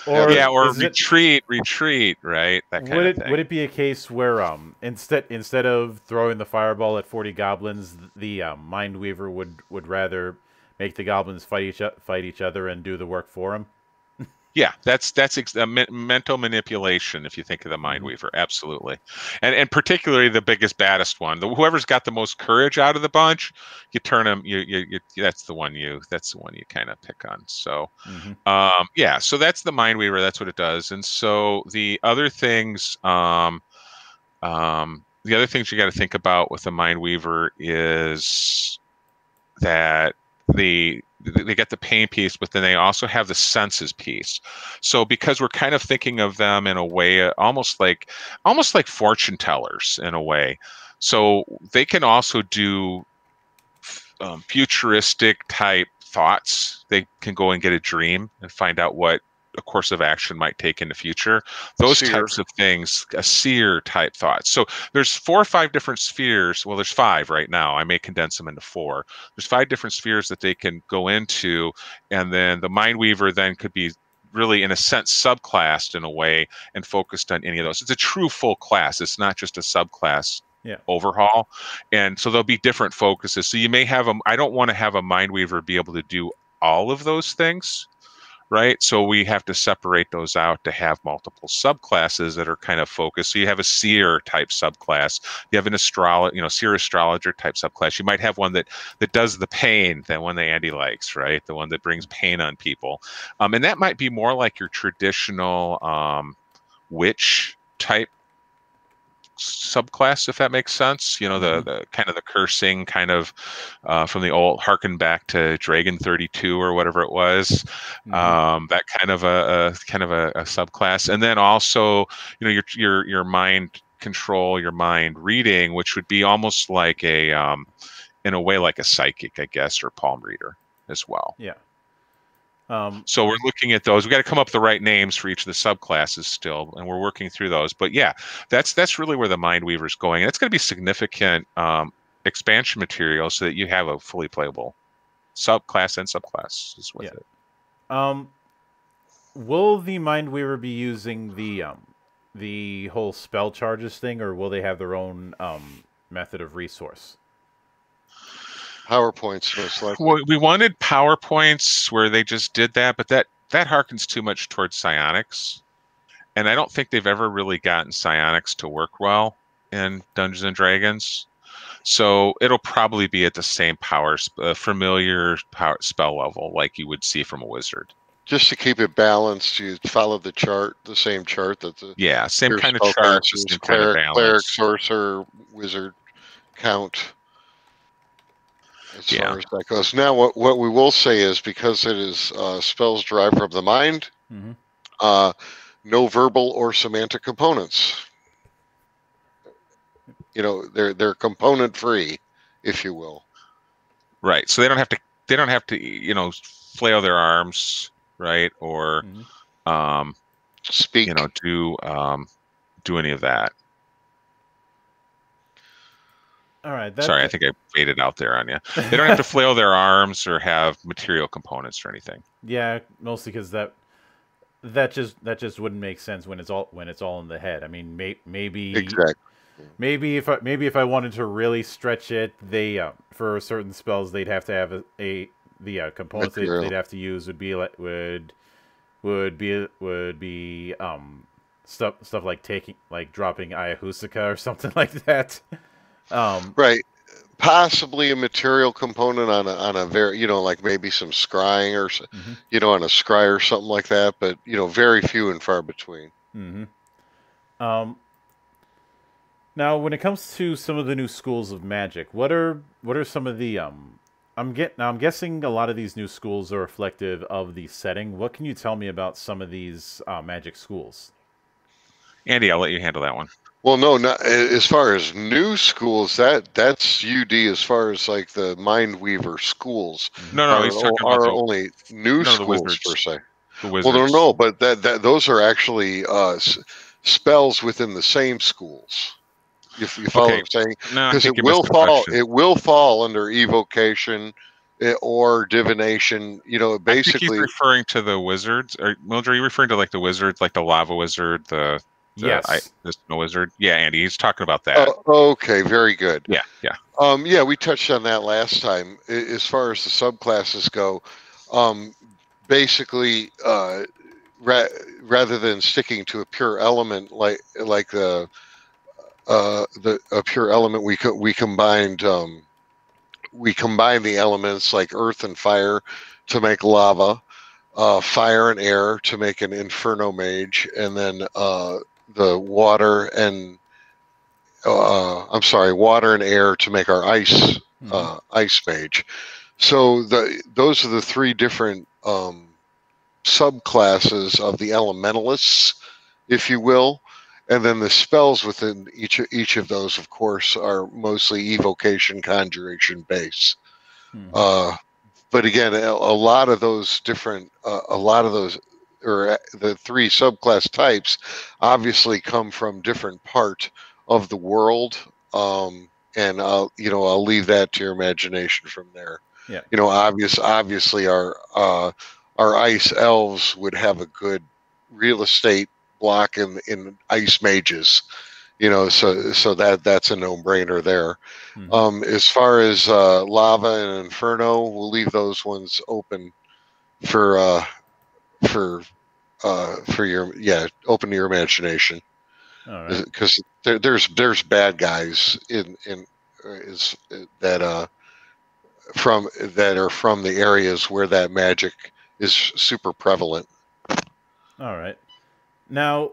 Or yeah or is it- retreat retreat right that kind would of it thing would it be a case where um instead instead of throwing the fireball at forty goblins, the uh, Mindweaver would would rather make the goblins fight each fight each other and do the work for him? Yeah, that's that's ex- uh, me- mental manipulation. If you think of the mind weaver, absolutely, and and particularly the biggest, baddest one. The, whoever's got the most courage out of the bunch, you turn them. You, you, you that's the one you that's the one you kind of pick on. So Mhm. um, yeah, so that's the mind weaver. That's what it does. And so the other things, um, um, the other things you got to think about with the mind weaver is that the they get the pain piece, but then they also have the senses piece. So because we're kind of thinking of them in a way, almost like almost like fortune tellers in a way. So they can also do um, futuristic type thoughts. They can go and get a dream and find out what a course of action might take in the future. Those Seer. types of things, a seer type thought. So there's four or five different spheres. Well, there's five right now. I may condense them into four. There's five different spheres that they can go into, and then the mind weaver then could be really in a sense subclassed in a way and focused on any of those. It's a true full class. It's not just a subclass Yeah. overhaul. And so there'll be different focuses. So you may have a I don't want to have a mind weaver be able to do all of those things right? So we have to separate those out to have multiple subclasses that are kind of focused. So you have a seer type subclass, you have an astrologer, you know, seer astrologer type subclass. You might have one that that does the pain, that one that Andy likes, right? The one that brings pain on people, um, and that might be more like your traditional um, witch type subclass if that makes sense you know the, the kind of the cursing kind of uh, from the old harken back to dragon 32 or whatever it was Mhm. um, that kind of a, a kind of a, a subclass, and then also you know your your your mind control, your mind reading, which would be almost like a um, in a way like a psychic, I guess, or palm reader as well. yeah. Um, So we're looking at those. We got to come up with the right names for each of the subclasses still, and we're working through those. But yeah, that's that's really where the mind weaver's going, and it's going to be significant um, expansion material so that you have a fully playable subclass and subclasses with Yeah. it. Um, will the Mindweaver be using the um the whole spell charges thing, or will they have their own um method of resource? PowerPoints most likely. Well, we wanted PowerPoints where they just did that, but that that harkens too much towards psionics, and I don't think they've ever really gotten psionics to work well in Dungeons and Dragons. So it'll probably be at the same power, uh, familiar power spell level like you would see from a wizard. Just to keep it balanced, you follow the chart, the same chart that the Yeah, same kind of chart, classes, same kind of cleric, cleric, sorcerer, wizard count. As Yeah. far as that goes. Now, what what we will say is because it is uh, spells derived from the mind, Mm-hmm. uh, no verbal or semantic components. You know, they're they're component free, if you will. Right. So they don't have to. They don't have to. You know, flail their arms, right, or Mhm. um, Speak. you know, do um, do any of that. All right. That, Sorry, I think I faded out there on you. They don't have to [laughs] flail their arms or have material components or anything. yeah, mostly because that that just that just wouldn't make sense when it's all when it's all in the head. I mean, may, maybe exactly. maybe if I maybe if I wanted to really stretch it, they uh, for certain spells they'd have to have a, a the uh, components they'd, they'd have to use would be like would would be would be um stuff stuff like taking like dropping Ayahuasca or something [laughs] like that. Um, Right. Possibly a material component on a on a very you know like maybe some scrying or s- Mhm. you know on a scry or something like that, but you know very few and far between. Mm-hmm. Um, now, when it comes to some of the new schools of magic, what are what are some of the um? I'm get now. I'm guessing a lot of these new schools are reflective of the setting. What can you tell me about some of these uh, magic schools? Andy, I'll let you handle that one. Well, no, not as far as new schools. That that's UD as far as like the Mind Weaver schools No, no, are, he's talking are about the, only new no, schools per se. the Well, no, no, but that, that those are actually uh, s- spells within the same schools. If you follow Okay. what I'm saying, because think it will fall, question. it will fall under evocation eh, or divination. You know, I think he's basically, referring to the wizards. Or Mildra, are you referring to like the wizards, like the lava wizard, the, the yes. I, the snow wizard? Yeah, Andy, he's talking about that. Oh, okay, very good. yeah, yeah. Um, yeah, we touched on that last time. As far as the subclasses go, um, basically, uh, ra- rather than sticking to a pure element like like the uh, the a pure element, we co- we combined um, we combined the elements like earth and fire to make lava, uh, fire and air to make an inferno mage, and then uh, the water and uh, I'm sorry, water and air to make our ice Mhm. uh, ice mage. So the those are the three different um, subclasses of the elementalists, if you will, and then the spells within each each of those, of course, are mostly evocation, conjuration base. Mhm. Uh, but again, a, a lot of those different, uh, a lot of those, or uh, the three subclass types, obviously come from different part of the world. Um, and I'll, you know, I'll leave that to your imagination from there. Yeah. You know, obvious, obviously, our uh, our ice elves would have a good real estate block in in ice mages. You know, so so that that's a no brainer there. Mhm. Um, as far as uh, lava and inferno, we'll leave those ones open for uh, for uh, for your yeah, open to your imagination All right. because there, there's there's bad guys in in uh, is that uh from that are from the areas where that magic is super prevalent. All right. Now,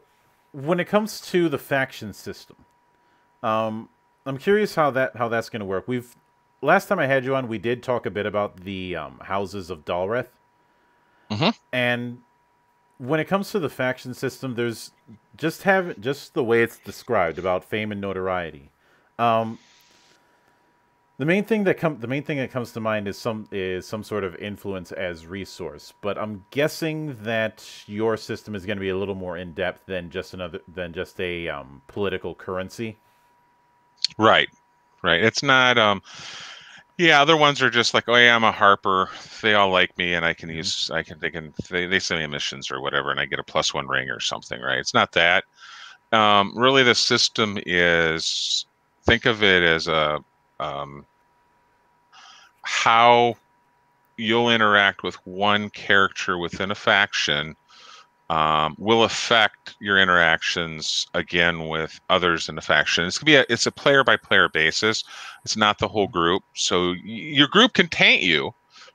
when it comes to the faction system, um, I'm curious how that how that's going to work. We've last time I had you on, we did talk a bit about the um, houses of Dalreth, Mhm. and when it comes to the faction system, there's just have just the way it's described about fame and notoriety. Um, the main thing that come the main thing that comes to mind is some is some sort of influence as resource, but I'm guessing that your system is going to be a little more in depth than just another than just a um, political currency. Right. Right. It's not um yeah, other ones are just like, oh yeah, I'm a harper. They all like me and I can use I can they can they, they send me missions or whatever and I get a plus one ring or something, right? It's not that. Um really the system is think of it as a um how you'll interact with one character within a faction um, will affect your interactions again with others in the faction. It's gonna be a it's a player by player basis. It's not the whole group. So y- your group can taint you,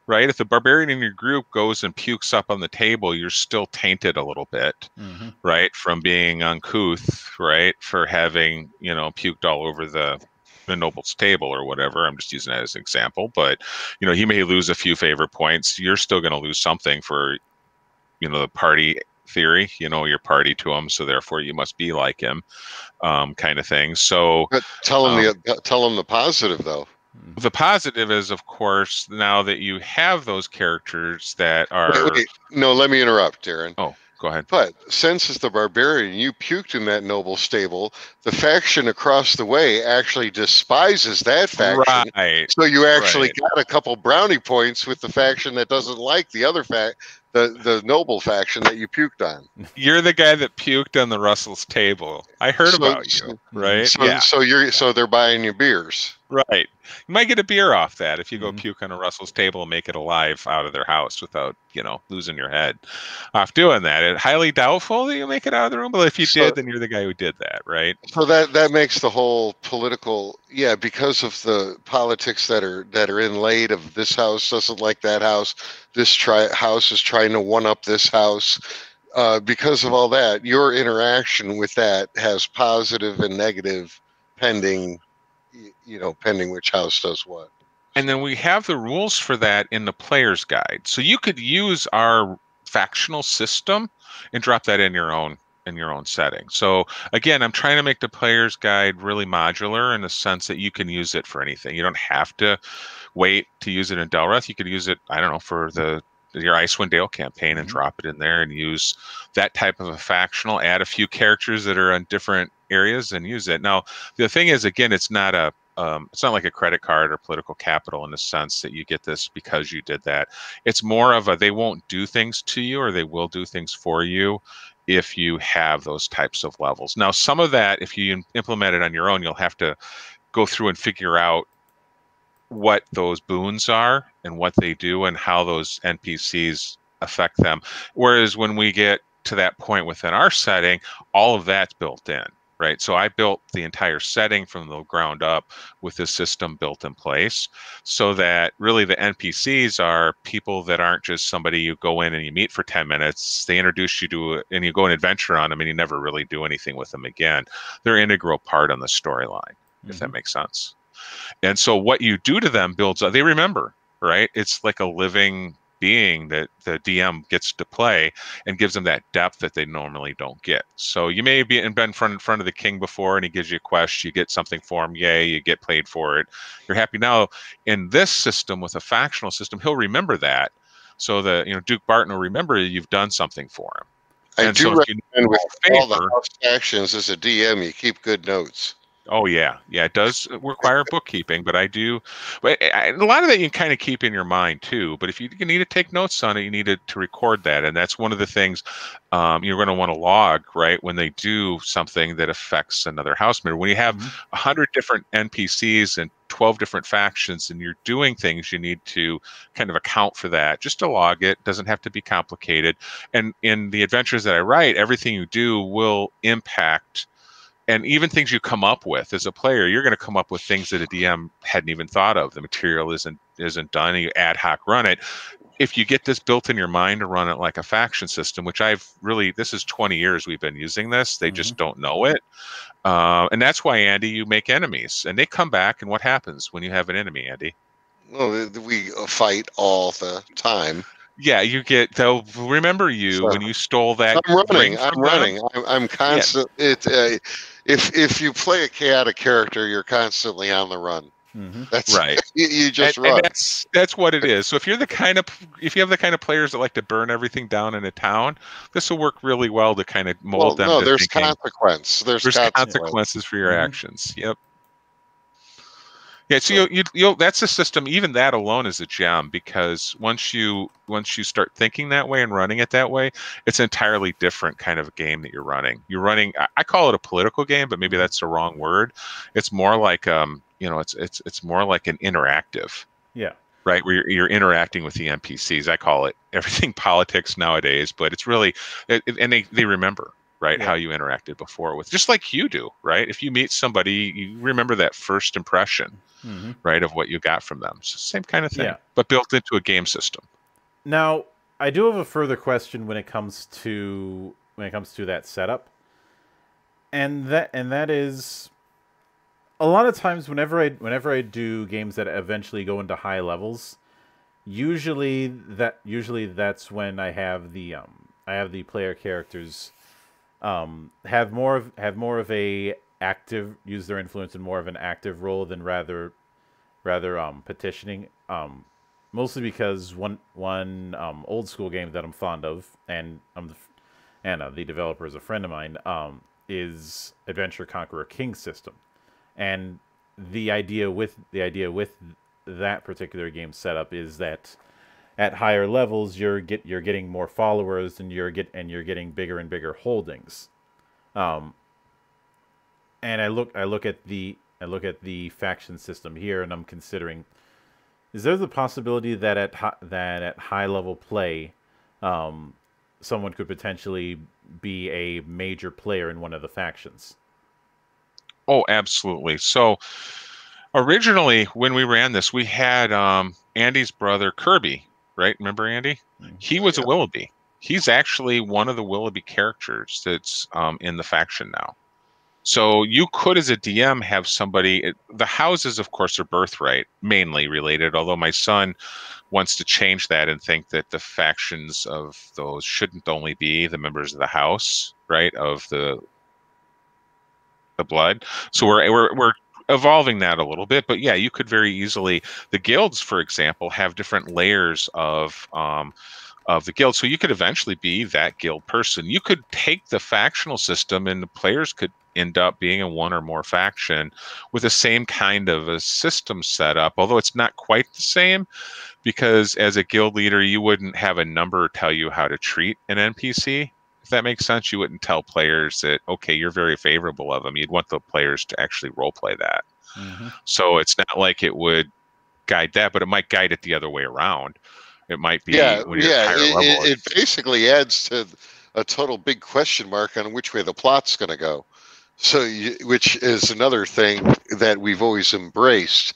right? If the barbarian in your group goes and pukes up on the table, you're still tainted a little bit, Mm-hmm. right? From being uncouth, right? For having you know puked all over the the noble's table or whatever. I'm just using that as an example, but you know he may lose a few favor points. You're still going to lose something for you know the party theory you know your party to him so therefore you must be like him um, kind of thing so But tell them the um, uh, tell them the positive though. Mm-hmm. the positive is of course now that you have those characters that are Wait, wait, no, let me interrupt, Darrin. oh go ahead But since it's the barbarian, you puked in that noble stable. The faction across the way actually despises that faction. right So you actually Right. got a couple brownie points with the faction that doesn't like the other fact, the the noble faction that you puked on. you're the guy that puked on the russell's table i heard So- about so- you right So, yeah so you're so they're buying you beers. Right you might get a beer off that if you go Mhm. puke on a russell's table and make it alive out of their house without you know losing your head off doing that It's highly doubtful that you make it out of the room but if you So- did then you're the guy who did that right So that that makes the whole political yeah because of the politics that are that are inlaid of this house doesn't like that house, this try house is trying to one up this house. Uh, because of all that, your interaction with that has positive and negative, pending, you know, pending which house does what. And then we have the rules for that in the player's guide. So you could use our factional system and drop that in your own in your own setting. So again, I'm trying to make the player's guide really modular in the sense that you can use it for anything. You don't have to wait to use it in Dalreth. You could use it, I don't know, for the your Icewind Dale campaign and Mhm. drop it in there and use that type of a factional, add a few characters that are on different areas and use it. Now, the thing is, again, it's not a um, it's not like a credit card or political capital in the sense that you get this because you did that. It's more of a they won't do things to you or they will do things for you if you have those types of levels. Now, some of that, if you implement it on your own, you'll have to go through and figure out what those boons are and what they do and how those NPCs affect them. Whereas when we get to that point within our setting, all of that's built in, right? So I built the entire setting from the ground up with this system built in place so that really the NPCs are people that aren't just somebody you go in and you meet for 10 minutes, they introduce you to and you go and adventure on them and you never really do anything with them again. They're an integral part on the storyline if mm-hmm. that makes sense. And so what you do to them builds up. They remember, right? It's like a living being that the DM gets to play and gives them that depth that they normally don't get. So you may be in been in front in front of the king before, and he gives you a quest, you get something for him, yay, you get paid for it. You're happy now. In this system with a factional system, he'll remember that. So the you know Duke Barton will remember you've done something for him. I And do so if you recommend with favor- all the house actions as a DM, you keep good notes. Oh yeah, yeah. It does require bookkeeping, but I do. But I, a lot of that you can kind of keep in your mind too. But if you, you need to take notes on it, you need to, to record that, and that's one of the things um, you're going to want to log right when they do something that affects another house member. When you have Mhm. a hundred different NPCs and twelve different factions, and you're doing things, you need to kind of account for that. Just to log it doesn't have to be complicated. And in the adventures that I write, everything you do will impact and even things you come up with as a player, you're going to come up with things that a DM hadn't even thought of. The material isn't isn't done, and you ad hoc run it. If you get this built in your mind to run it like a faction system, which I've really this is 20 years we've been using this, they just don't know it, uh, and that's why Andy, you make enemies, and they come back, and what happens when you have an enemy, Andy? Well, we uh, fight all the time. Yeah, you get they'll remember you So- when you stole that. I'm running. ring I'm running. I'm, I'm constant. It. Uh, if if you play a chaotic character, you're constantly on the run. hmm That's Right. [laughs] You, you just and, and run. that's that's what it is. So if you're the kind of if you have the kind of players that like to burn everything down in a town, this will work really well to kind of mold well, them. no, to there's thinking, consequence. There's, there's consequence. consequences for your Mhm. actions. Yep. Yeah, so you you you that's a system. Even that alone is a gem because once you once you start thinking that way and running it that way, it's an entirely different kind of game that you're running. You're running. I, call it a political game, but maybe that's the wrong word. It's more like um you know it's it's it's more like an interactive Yeah. right where you're, you're interacting with the npcs i call it everything [laughs] politics nowadays but it's really and they, they remember right Yeah. how you interacted before with just like you do right if you meet somebody you remember that first impression hmm right of what you got from them so same kind of thing Yeah. but built into a game system Now, I do have a further question when it comes to when it comes to that setup. And that and that is a lot of times whenever I whenever I do games that eventually go into high levels, usually that usually that's when I have the um I have the player characters um have more of have more of a active use their influence in more of an active role than rather rather um petitioning um mostly because one one um, old school game that I'm fond of, and I'm the, uh, the developer is a friend of mine, um, is Adventure Conqueror King system, and the idea with the idea with that particular game setup is that at higher levels you're get you're getting more followers and you're get and you're getting bigger and bigger holdings, um, and I look I look at the I look at the faction system here, and I'm considering is there the possibility that at that at high level play, um, someone could potentially be a major player in one of the factions? Oh, absolutely. So originally, when we ran this, we had um, Andy's brother Kirby, right? Remember Andy? Mhm. He was a Willoughby. He's actually one of the Willoughby characters that's um, in the faction now. So you could, as a DM, have somebody. It, the houses, of course, are birthright mainly related. Although my son wants to change that and think that the factions of those shouldn't only be the members of the house, right? Of the the blood. So we're we're we're evolving that a little bit. But yeah, you could very easily the guilds, for example, have different layers of um, of the guild. So you could eventually be that guild person. You could take the factional system, and the players could end up being in one or more faction with the same kind of a system set up. Although it's not quite the same, because as a guild leader, you wouldn't have a number tell you how to treat an NPC that makes sense, you wouldn't tell players that okay, you're very favorable of them. You'd want the players to actually role play that. Mm-hmm. So it's not like it would guide that, but it might guide it the other way around. It might be yeah, when you're yeah. higher It, level. it, it basically adds to a total big question mark on which way the plot's going to go. So, you, which is another thing that we've always embraced,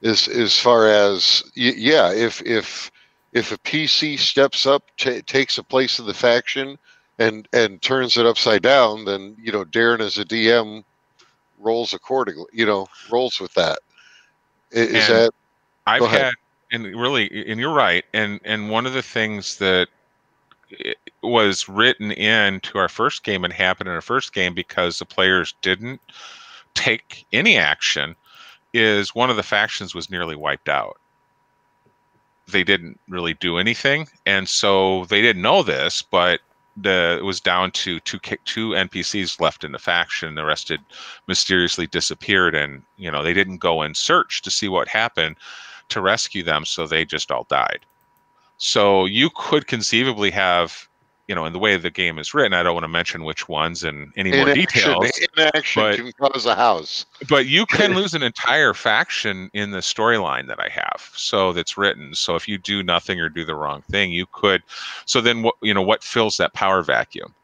is as far as yeah, if if if a PC steps up, ta takes a place in the faction, and and turns it upside down, then you know Darrin as a DM rolls accordingly. You know, rolls with that. Is And that I've had and really, and you're right. And and one of the things that was written in to our first game and happened in our first game because the players didn't take any action is one of the factions was nearly wiped out. They didn't really do anything, and so they didn't know this, but the it was down to two two NPCs left in the faction. The rest had mysteriously disappeared, and you know they didn't go and search to see what happened to rescue them, so they just all died. So you could conceivably have, you know, in the way the game is written, I don't want to mention which ones and any more details. Inaction but, can cause a house. But you can [laughs] lose an entire faction in the storyline that I have. So that's written. So if you do nothing or do the wrong thing, you could. So then what you know what fills that power vacuum?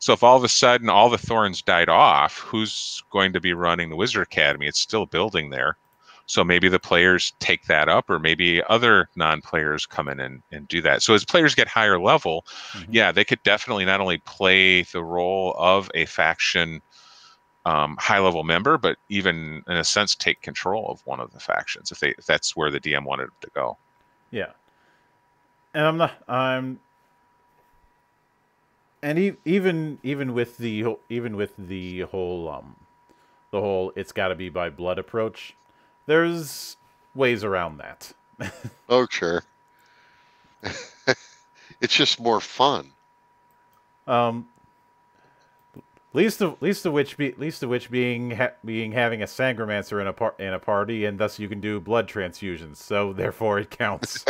So if all of a sudden all the thorns died off, who's going to be running the Wizard Academy? It's still building there. So maybe the players take that up, or maybe other non-players come in and, and do that. So as players get higher level, mm-hmm. yeah, they could definitely not only play the role of a faction um, high level member, but even in a sense take control of one of the factions if they if that's where the DM wanted to go. Yeah, and I'm not I'm and e- even even with the even with the whole um the whole it's got to be by blood approach there's ways around that. oh, sure. [laughs] it's just more fun. Um, least of least of which be least of which being ha- being having a sangromancer in a par- in a party, and thus you can do blood transfusions. So [laughs] therefore, it counts.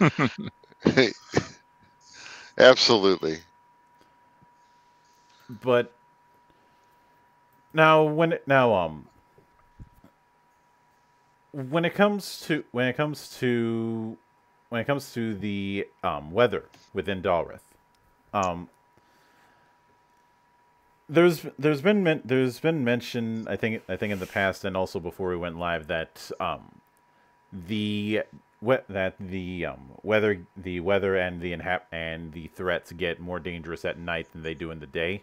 [laughs] Absolutely. But now, when it, now um when it comes to when it comes to when it comes to the um, weather within Dalreth, um, there's there's been there's been mention I think I think in the past and also before we went live that um, the that the um, weather the weather and the and the threats get more dangerous at night than they do in the day.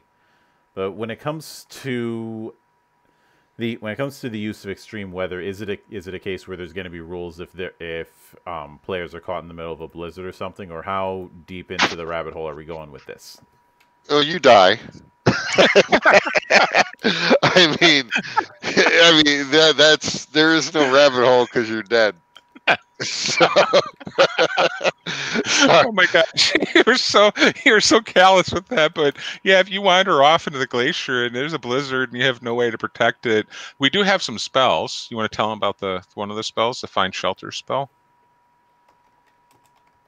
But when it comes to the when it comes to the use of extreme weather, is it a, is it a case where there's going to be rules if there if um, players are caught in the middle of a blizzard or something, or how deep into the rabbit hole are we going with this? Oh, you die. [laughs] I mean, [laughs] I mean that, that's there is no rabbit hole because you're dead. [laughs] So, oh my gosh, [laughs] you're so you're so callous with that. But yeah, if you wander off into the glacier and there's a blizzard and you have no way to protect it, we do have some spells. You want to tell them about the one of the spells, the find shelter spell?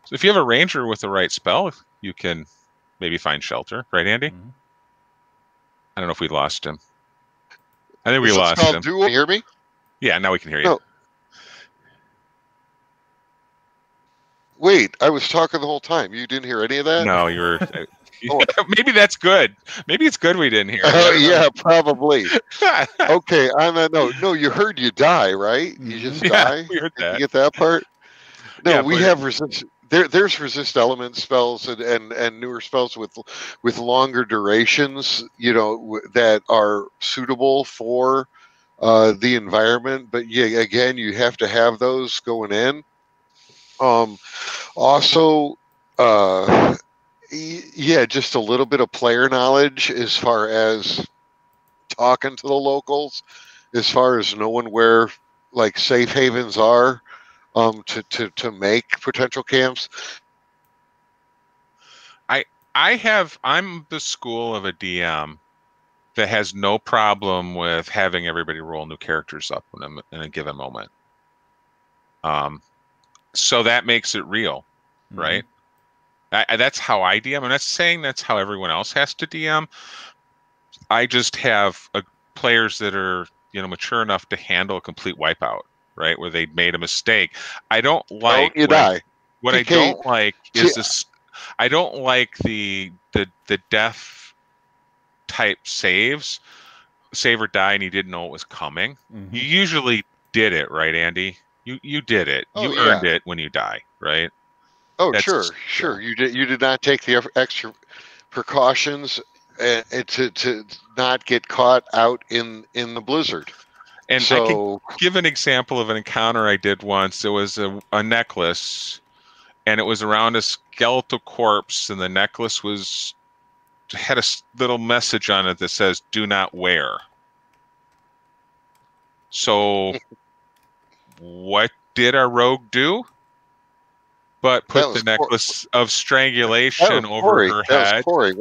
So if you have a ranger with the right spell, you can maybe find shelter, right, Andy? Mm-hmm. I don't know if we lost him. I think we Is lost him. Do you hear me? Yeah, now we can hear you. No. Wait, I was talking the whole time. You didn't hear any of that? No, you were. [laughs] oh. [laughs] Maybe that's good. Maybe it's good we didn't hear. Uh, yeah, probably. [laughs] okay, on that note, no, you heard you die, right? You just yeah, die. We heard that. you get that part? No, yeah, we have resist. There, there's resist element spells and, and, and newer spells with with longer durations, you know, that are suitable for uh, the environment. But yeah, again, you have to have those going in. Um, also, uh, yeah, just a little bit of player knowledge as far as talking to the locals, as far as knowing where like safe havens are um, to, to, to make potential camps. I I have I'm the school of a DM that has no problem with having everybody roll new characters up in a, in a given moment. Um, so that makes it real, mm-hmm. right? I, that's how I DM. I'm not saying that's how everyone else has to DM. I just have a, players that are you know mature enough to handle a complete wipeout, right? Where they made a mistake. I don't like. Don't you die. What I don't like is this. I don't like the the the death type saves, save or die, and you didn't know it was coming. Mm-hmm. You usually did it, right, Andy? You you did it. Oh, you earned it when you die, right? Oh, That's sure, sure. Yeah. You did. You did not take the extra precautions uh, to to not get caught out in in the blizzard. And I can give an example of an encounter I did once. It was a, a necklace, and it was around a skeletal corpse, and the necklace was had a little message on it that says "Do not wear." So, [laughs] what did our rogue do? But put the necklace of strangulation over Corey. her head. Corey.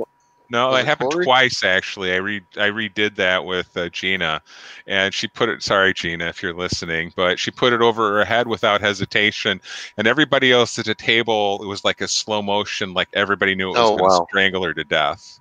No, that it happened Corey? twice actually. I re I redid that with uh, Gina, and she put it. Sorry, Gina, if you're listening, but she put it over her head without hesitation, and everybody else at the table, it was like a slow motion, like everybody knew it was Oh, going to wow. strangle her to death.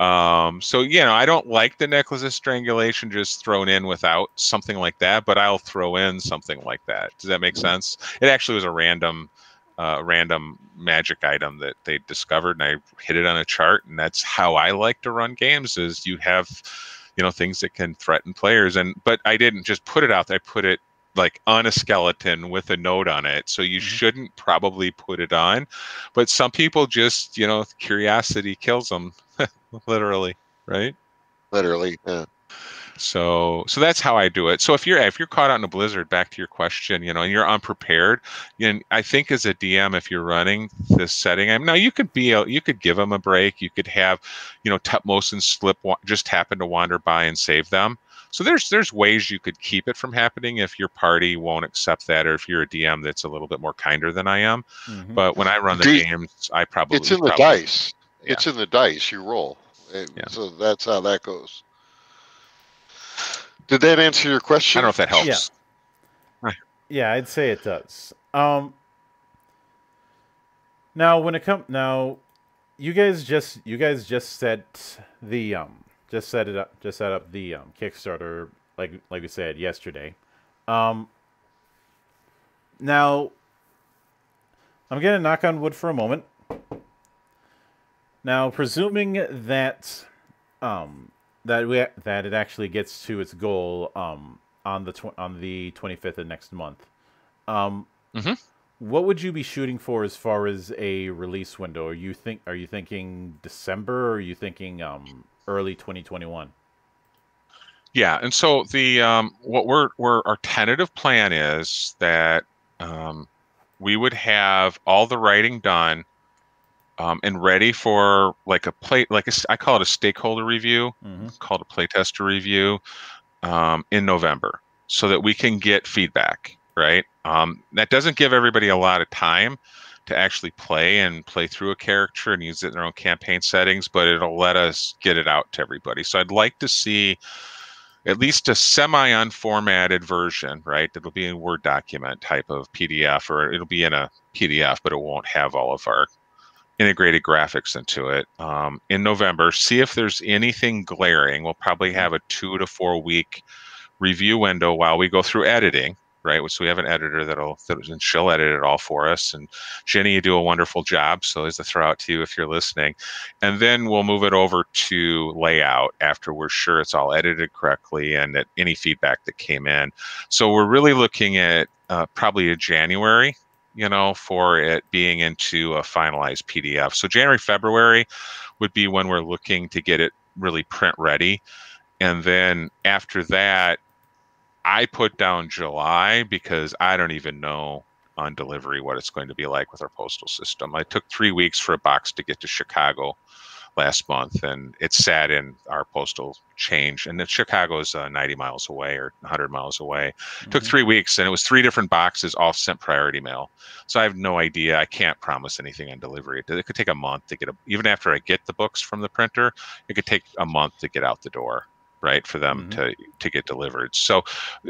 Um, so you know, I don't like the necklace of strangulation just thrown in without something like that, but I'll throw in something like that. Does that make Mm-hmm. sense? It actually was a random uh, random magic item that they discovered and I hit it on a chart and that's how I like to run games is you have you know things that can threaten players and but I didn't just put it out there I put it like on a skeleton with a note on it so you Mhm. shouldn't probably put it on but some people just you know curiosity kills them [laughs] literally right Literally. Yeah. so so that's how I do it. So if you're if you're caught out in a blizzard, back to your question, you know, and you're unprepared, you know, I think as a DM, if you're running this setting, I mean, now you could be a, you could give them a break. You could have, you know, Tutmos and Slip just happen to wander by and save them. So there's there's ways you could keep it from happening if your party won't accept that, or if you're a DM that's a little bit more kinder than I am. Mhm. But when I run the Do you- games, I probably It's in the probably- dice. It's in the dice you roll. It- Yeah. So that's how that goes. Did that answer your question? I don't know if that helps. Yeah. Yeah, I'd say it does. Um Now when it comes now you guys just you guys just set the um just set it up just set up the um Kickstarter like like we said yesterday. Um now I'm going to knock on wood for a moment. Now presuming that um that we that it actually gets to its goal um on the tw- on the 25th of next month. Um, Mhm. What would you be shooting for as far as a release window? Are you think are you thinking December or are you thinking um, early 2021? Yeah, and so the um, what we're we're our tentative plan is that um, we would have all the writing done um, and ready for like a play like a I call it a stakeholder review, Mm-hmm. called a playtester review um, in November, so that we can get feedback. Right, um, that doesn't give everybody a lot of time to actually play and play through a character and use it in their own campaign settings, but it'll let us get it out to everybody. So I'd like to see at least a semi unformatted version, right? It'll be a Word document type of PDF, or it'll be in a PDF, but it won't have all of our integrated graphics into it um, in November. See if there's anything glaring. We'll probably have a two to four week review window while we go through editing. Right, so we have an editor that'll that and she'll edit it all for us. And Jenny, you do a wonderful job. So as a throw out to you if you're listening, and then we'll move it over to layout after we're sure it's all edited correctly and that any feedback that came in. So we're really looking at uh, probably a January, you know, for it being into a finalized PDF. So January, February would be when we're looking to get it really print ready. And then after that, I put down July because I don't even know on delivery what it's going to be like with our postal system. I took three weeks for a box to get to Chicago last month, and it sat in our postal change. And then Chicago is uh, 90 miles away or 100 miles away. Took Mhm. three weeks, and it was three different boxes, all sent priority mail. So I have no idea. I can't promise anything on delivery. It, it could take a month to get a, even after I get the books from the printer, it could take a month to get out the door, right, for them Mhm. to to get delivered. So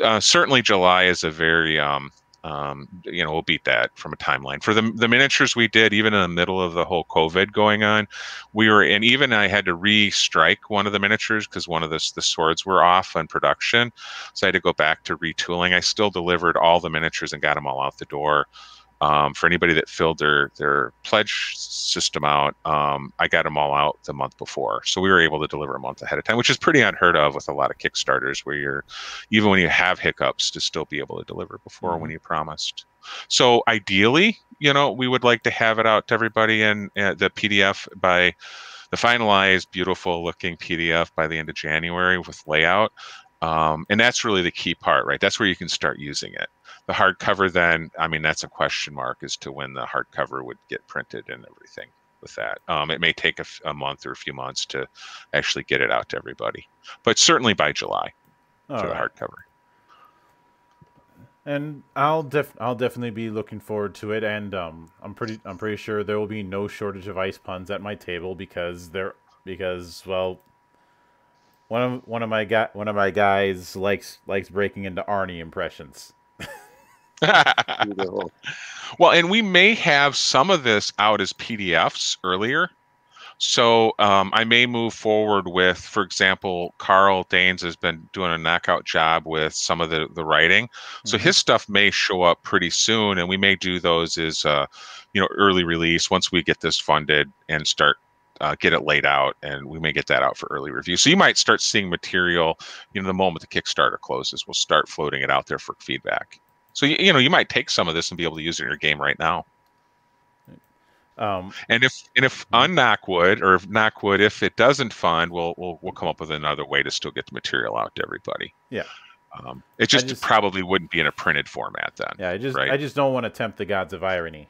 uh, certainly July is a very um, um, you know, we'll beat that from a timeline. For the the miniatures we did, even in the middle of the whole COVID going on, we were and even I had to re-strike one of the miniatures because one of the the swords were off on production, so I had to go back to retooling. I still delivered all the miniatures and got them all out the door. Um, for anybody that filled their their pledge system out, um, I got them all out the month before, so we were able to deliver a month ahead of time, which is pretty unheard of with a lot of Kickstarters, where you're even when you have hiccups to still be able to deliver before when you promised. So ideally, you know, we would like to have it out to everybody in uh, the PDF by the finalized, beautiful looking PDF by the end of January with layout. Um, and that's really the key part, right? That's where you can start using it. The hardcover, then, I mean, that's a question mark as to when the hardcover would get printed and everything with that. Um, it may take a month or a few months to actually get it out to everybody, but certainly by July All for the right. hardcover. And I'll def I'll definitely be looking forward to it. And um, I'm pretty I'm pretty sure there will be no shortage of ice puns at my table because there because well, one of one of my guy one of my guys likes likes breaking into Arnie impressions. [laughs] Well, and we may have some of this out as PDFs earlier. So um, I may move forward with, for example, Carl Danes has been doing a knockout job with some of the, the writing. So Mhm. his stuff may show up pretty soon, and we may do those as, uh, you know, early release once we get this funded and start uh, get it laid out, and we may get that out for early review. So you might start seeing material, you know, the moment the Kickstarter closes, we'll start floating it out there for feedback. So you, you know, you might take some of this and be able to use it in your game right now. Um, And if and if on Knockwood or if Knockwood, if it doesn't fund, we'll we'll we'll come up with another way to still get the material out to everybody. Yeah. Um, it just, just- probably wouldn't be in a printed format then. yeah, I just Right. I just don't want to tempt the gods of irony.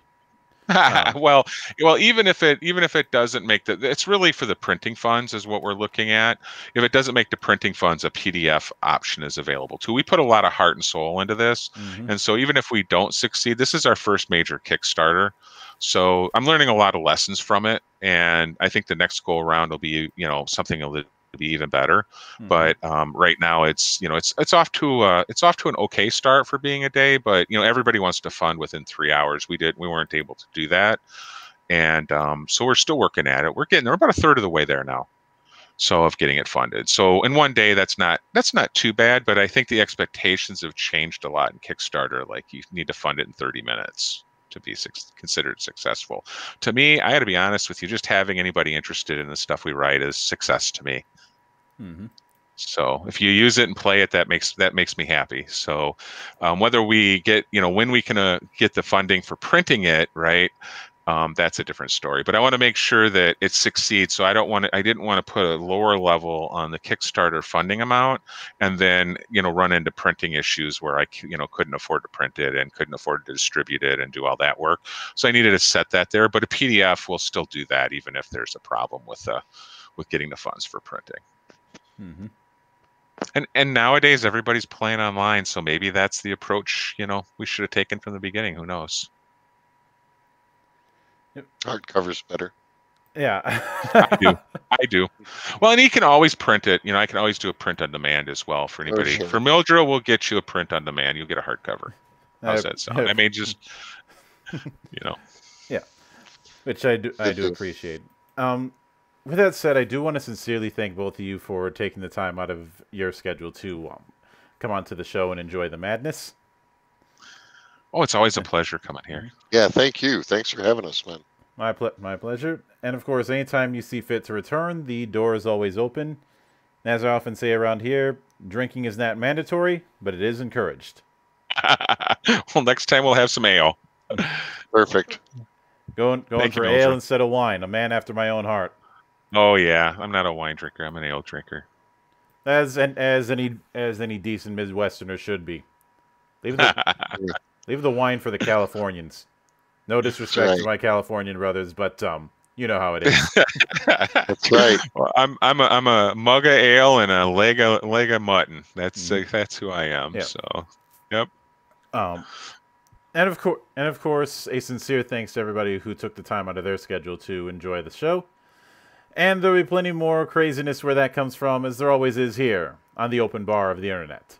[laughs] well, well, even if it even if it doesn't make the, it's really for the printing funds is what we're looking at. If it doesn't make the printing funds, a PDF option is available too. We put a lot of heart and soul into this. Mhm. And so even if we don't succeed, this is our first major Kickstarter. So I'm learning a lot of lessons from it. And I think the next go around will be, you know, something that'll be even better. Mhm. But um, right now it's, you know, it's it's off to uh, it's off to an okay start for being a day. But you know, everybody wants to fund within three hours. We did we weren't able to do that. And um, so we're still working at it. We're getting we're about a third of the way there now so of getting it funded so in one day that's not that's not too bad but i think the expectations have changed a lot in kickstarter like you need to fund it in 30 minutes to be suc considered successful to me i got to be honest with you just having anybody interested in the stuff we write is success to me Mhm. so if you use it and play it that makes that makes me happy. So um, whether we get you know when we can uh, get the funding for printing it right um, that's a different story. But i want to make sure that it succeeds. So i don't want to i didn't want to put a lower level on the kickstarter funding amount and then you know run into printing issues where I you know couldn't afford to print it and couldn't afford to distribute it and do all that work. So i needed to set that there but a pdf will still do that even if there's a problem with uh, with getting the funds for printing Mhm. and and nowadays everybody's playing online, so maybe that's the approach you know we should have taken from the beginning. Who knows? hardcover's better. Yeah. I do. [laughs] I do. Well, and you can always print it. You know, I can always do a print on demand as well for anybody. sure. For Mildra, we'll get you a print on demand. You'll get a hardcover. How's I- that sound? I mean, just, [laughs] you know, Yeah, which I do I do [laughs] appreciate. Um, with that said, I do want to sincerely thank both of you for taking the time out of your schedule to um, come onto the show and enjoy the madness. oh, it's always a pleasure coming here. Yeah, thank you. Thanks for having us, man. My ple- my pleasure. And of course, anytime you see fit to return, the door is always open. And as I often say around here, drinking is not mandatory, but it is encouraged. [laughs] well, next time we'll have some ale. Perfect. Going going Thank for Mildra. ale instead of wine. A man after my own heart. Oh yeah, I'm not a wine drinker. I'm an ale drinker. As and as any as any decent Midwesterner should be. Leave the [laughs] leave the wine for the Californians. No disrespect to my Californian brothers, but um, you know how it is. [laughs] That's right. Well, I'm I'm a I'm a mug of ale and a leg of leg of mutton. That's uh, that's who I am. Yeah. So Um, and of course, and of course, a sincere thanks to everybody who took the time out of their schedule to enjoy the show. And there'll be plenty more craziness where that comes from, as there always is here on the open bar of the internet.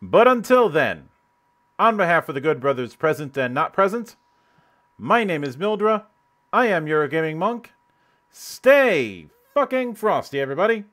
But until then, on behalf of the good brothers present and not present, my name is Mildra. I am your gaming monk. Stay fucking frosty, everybody.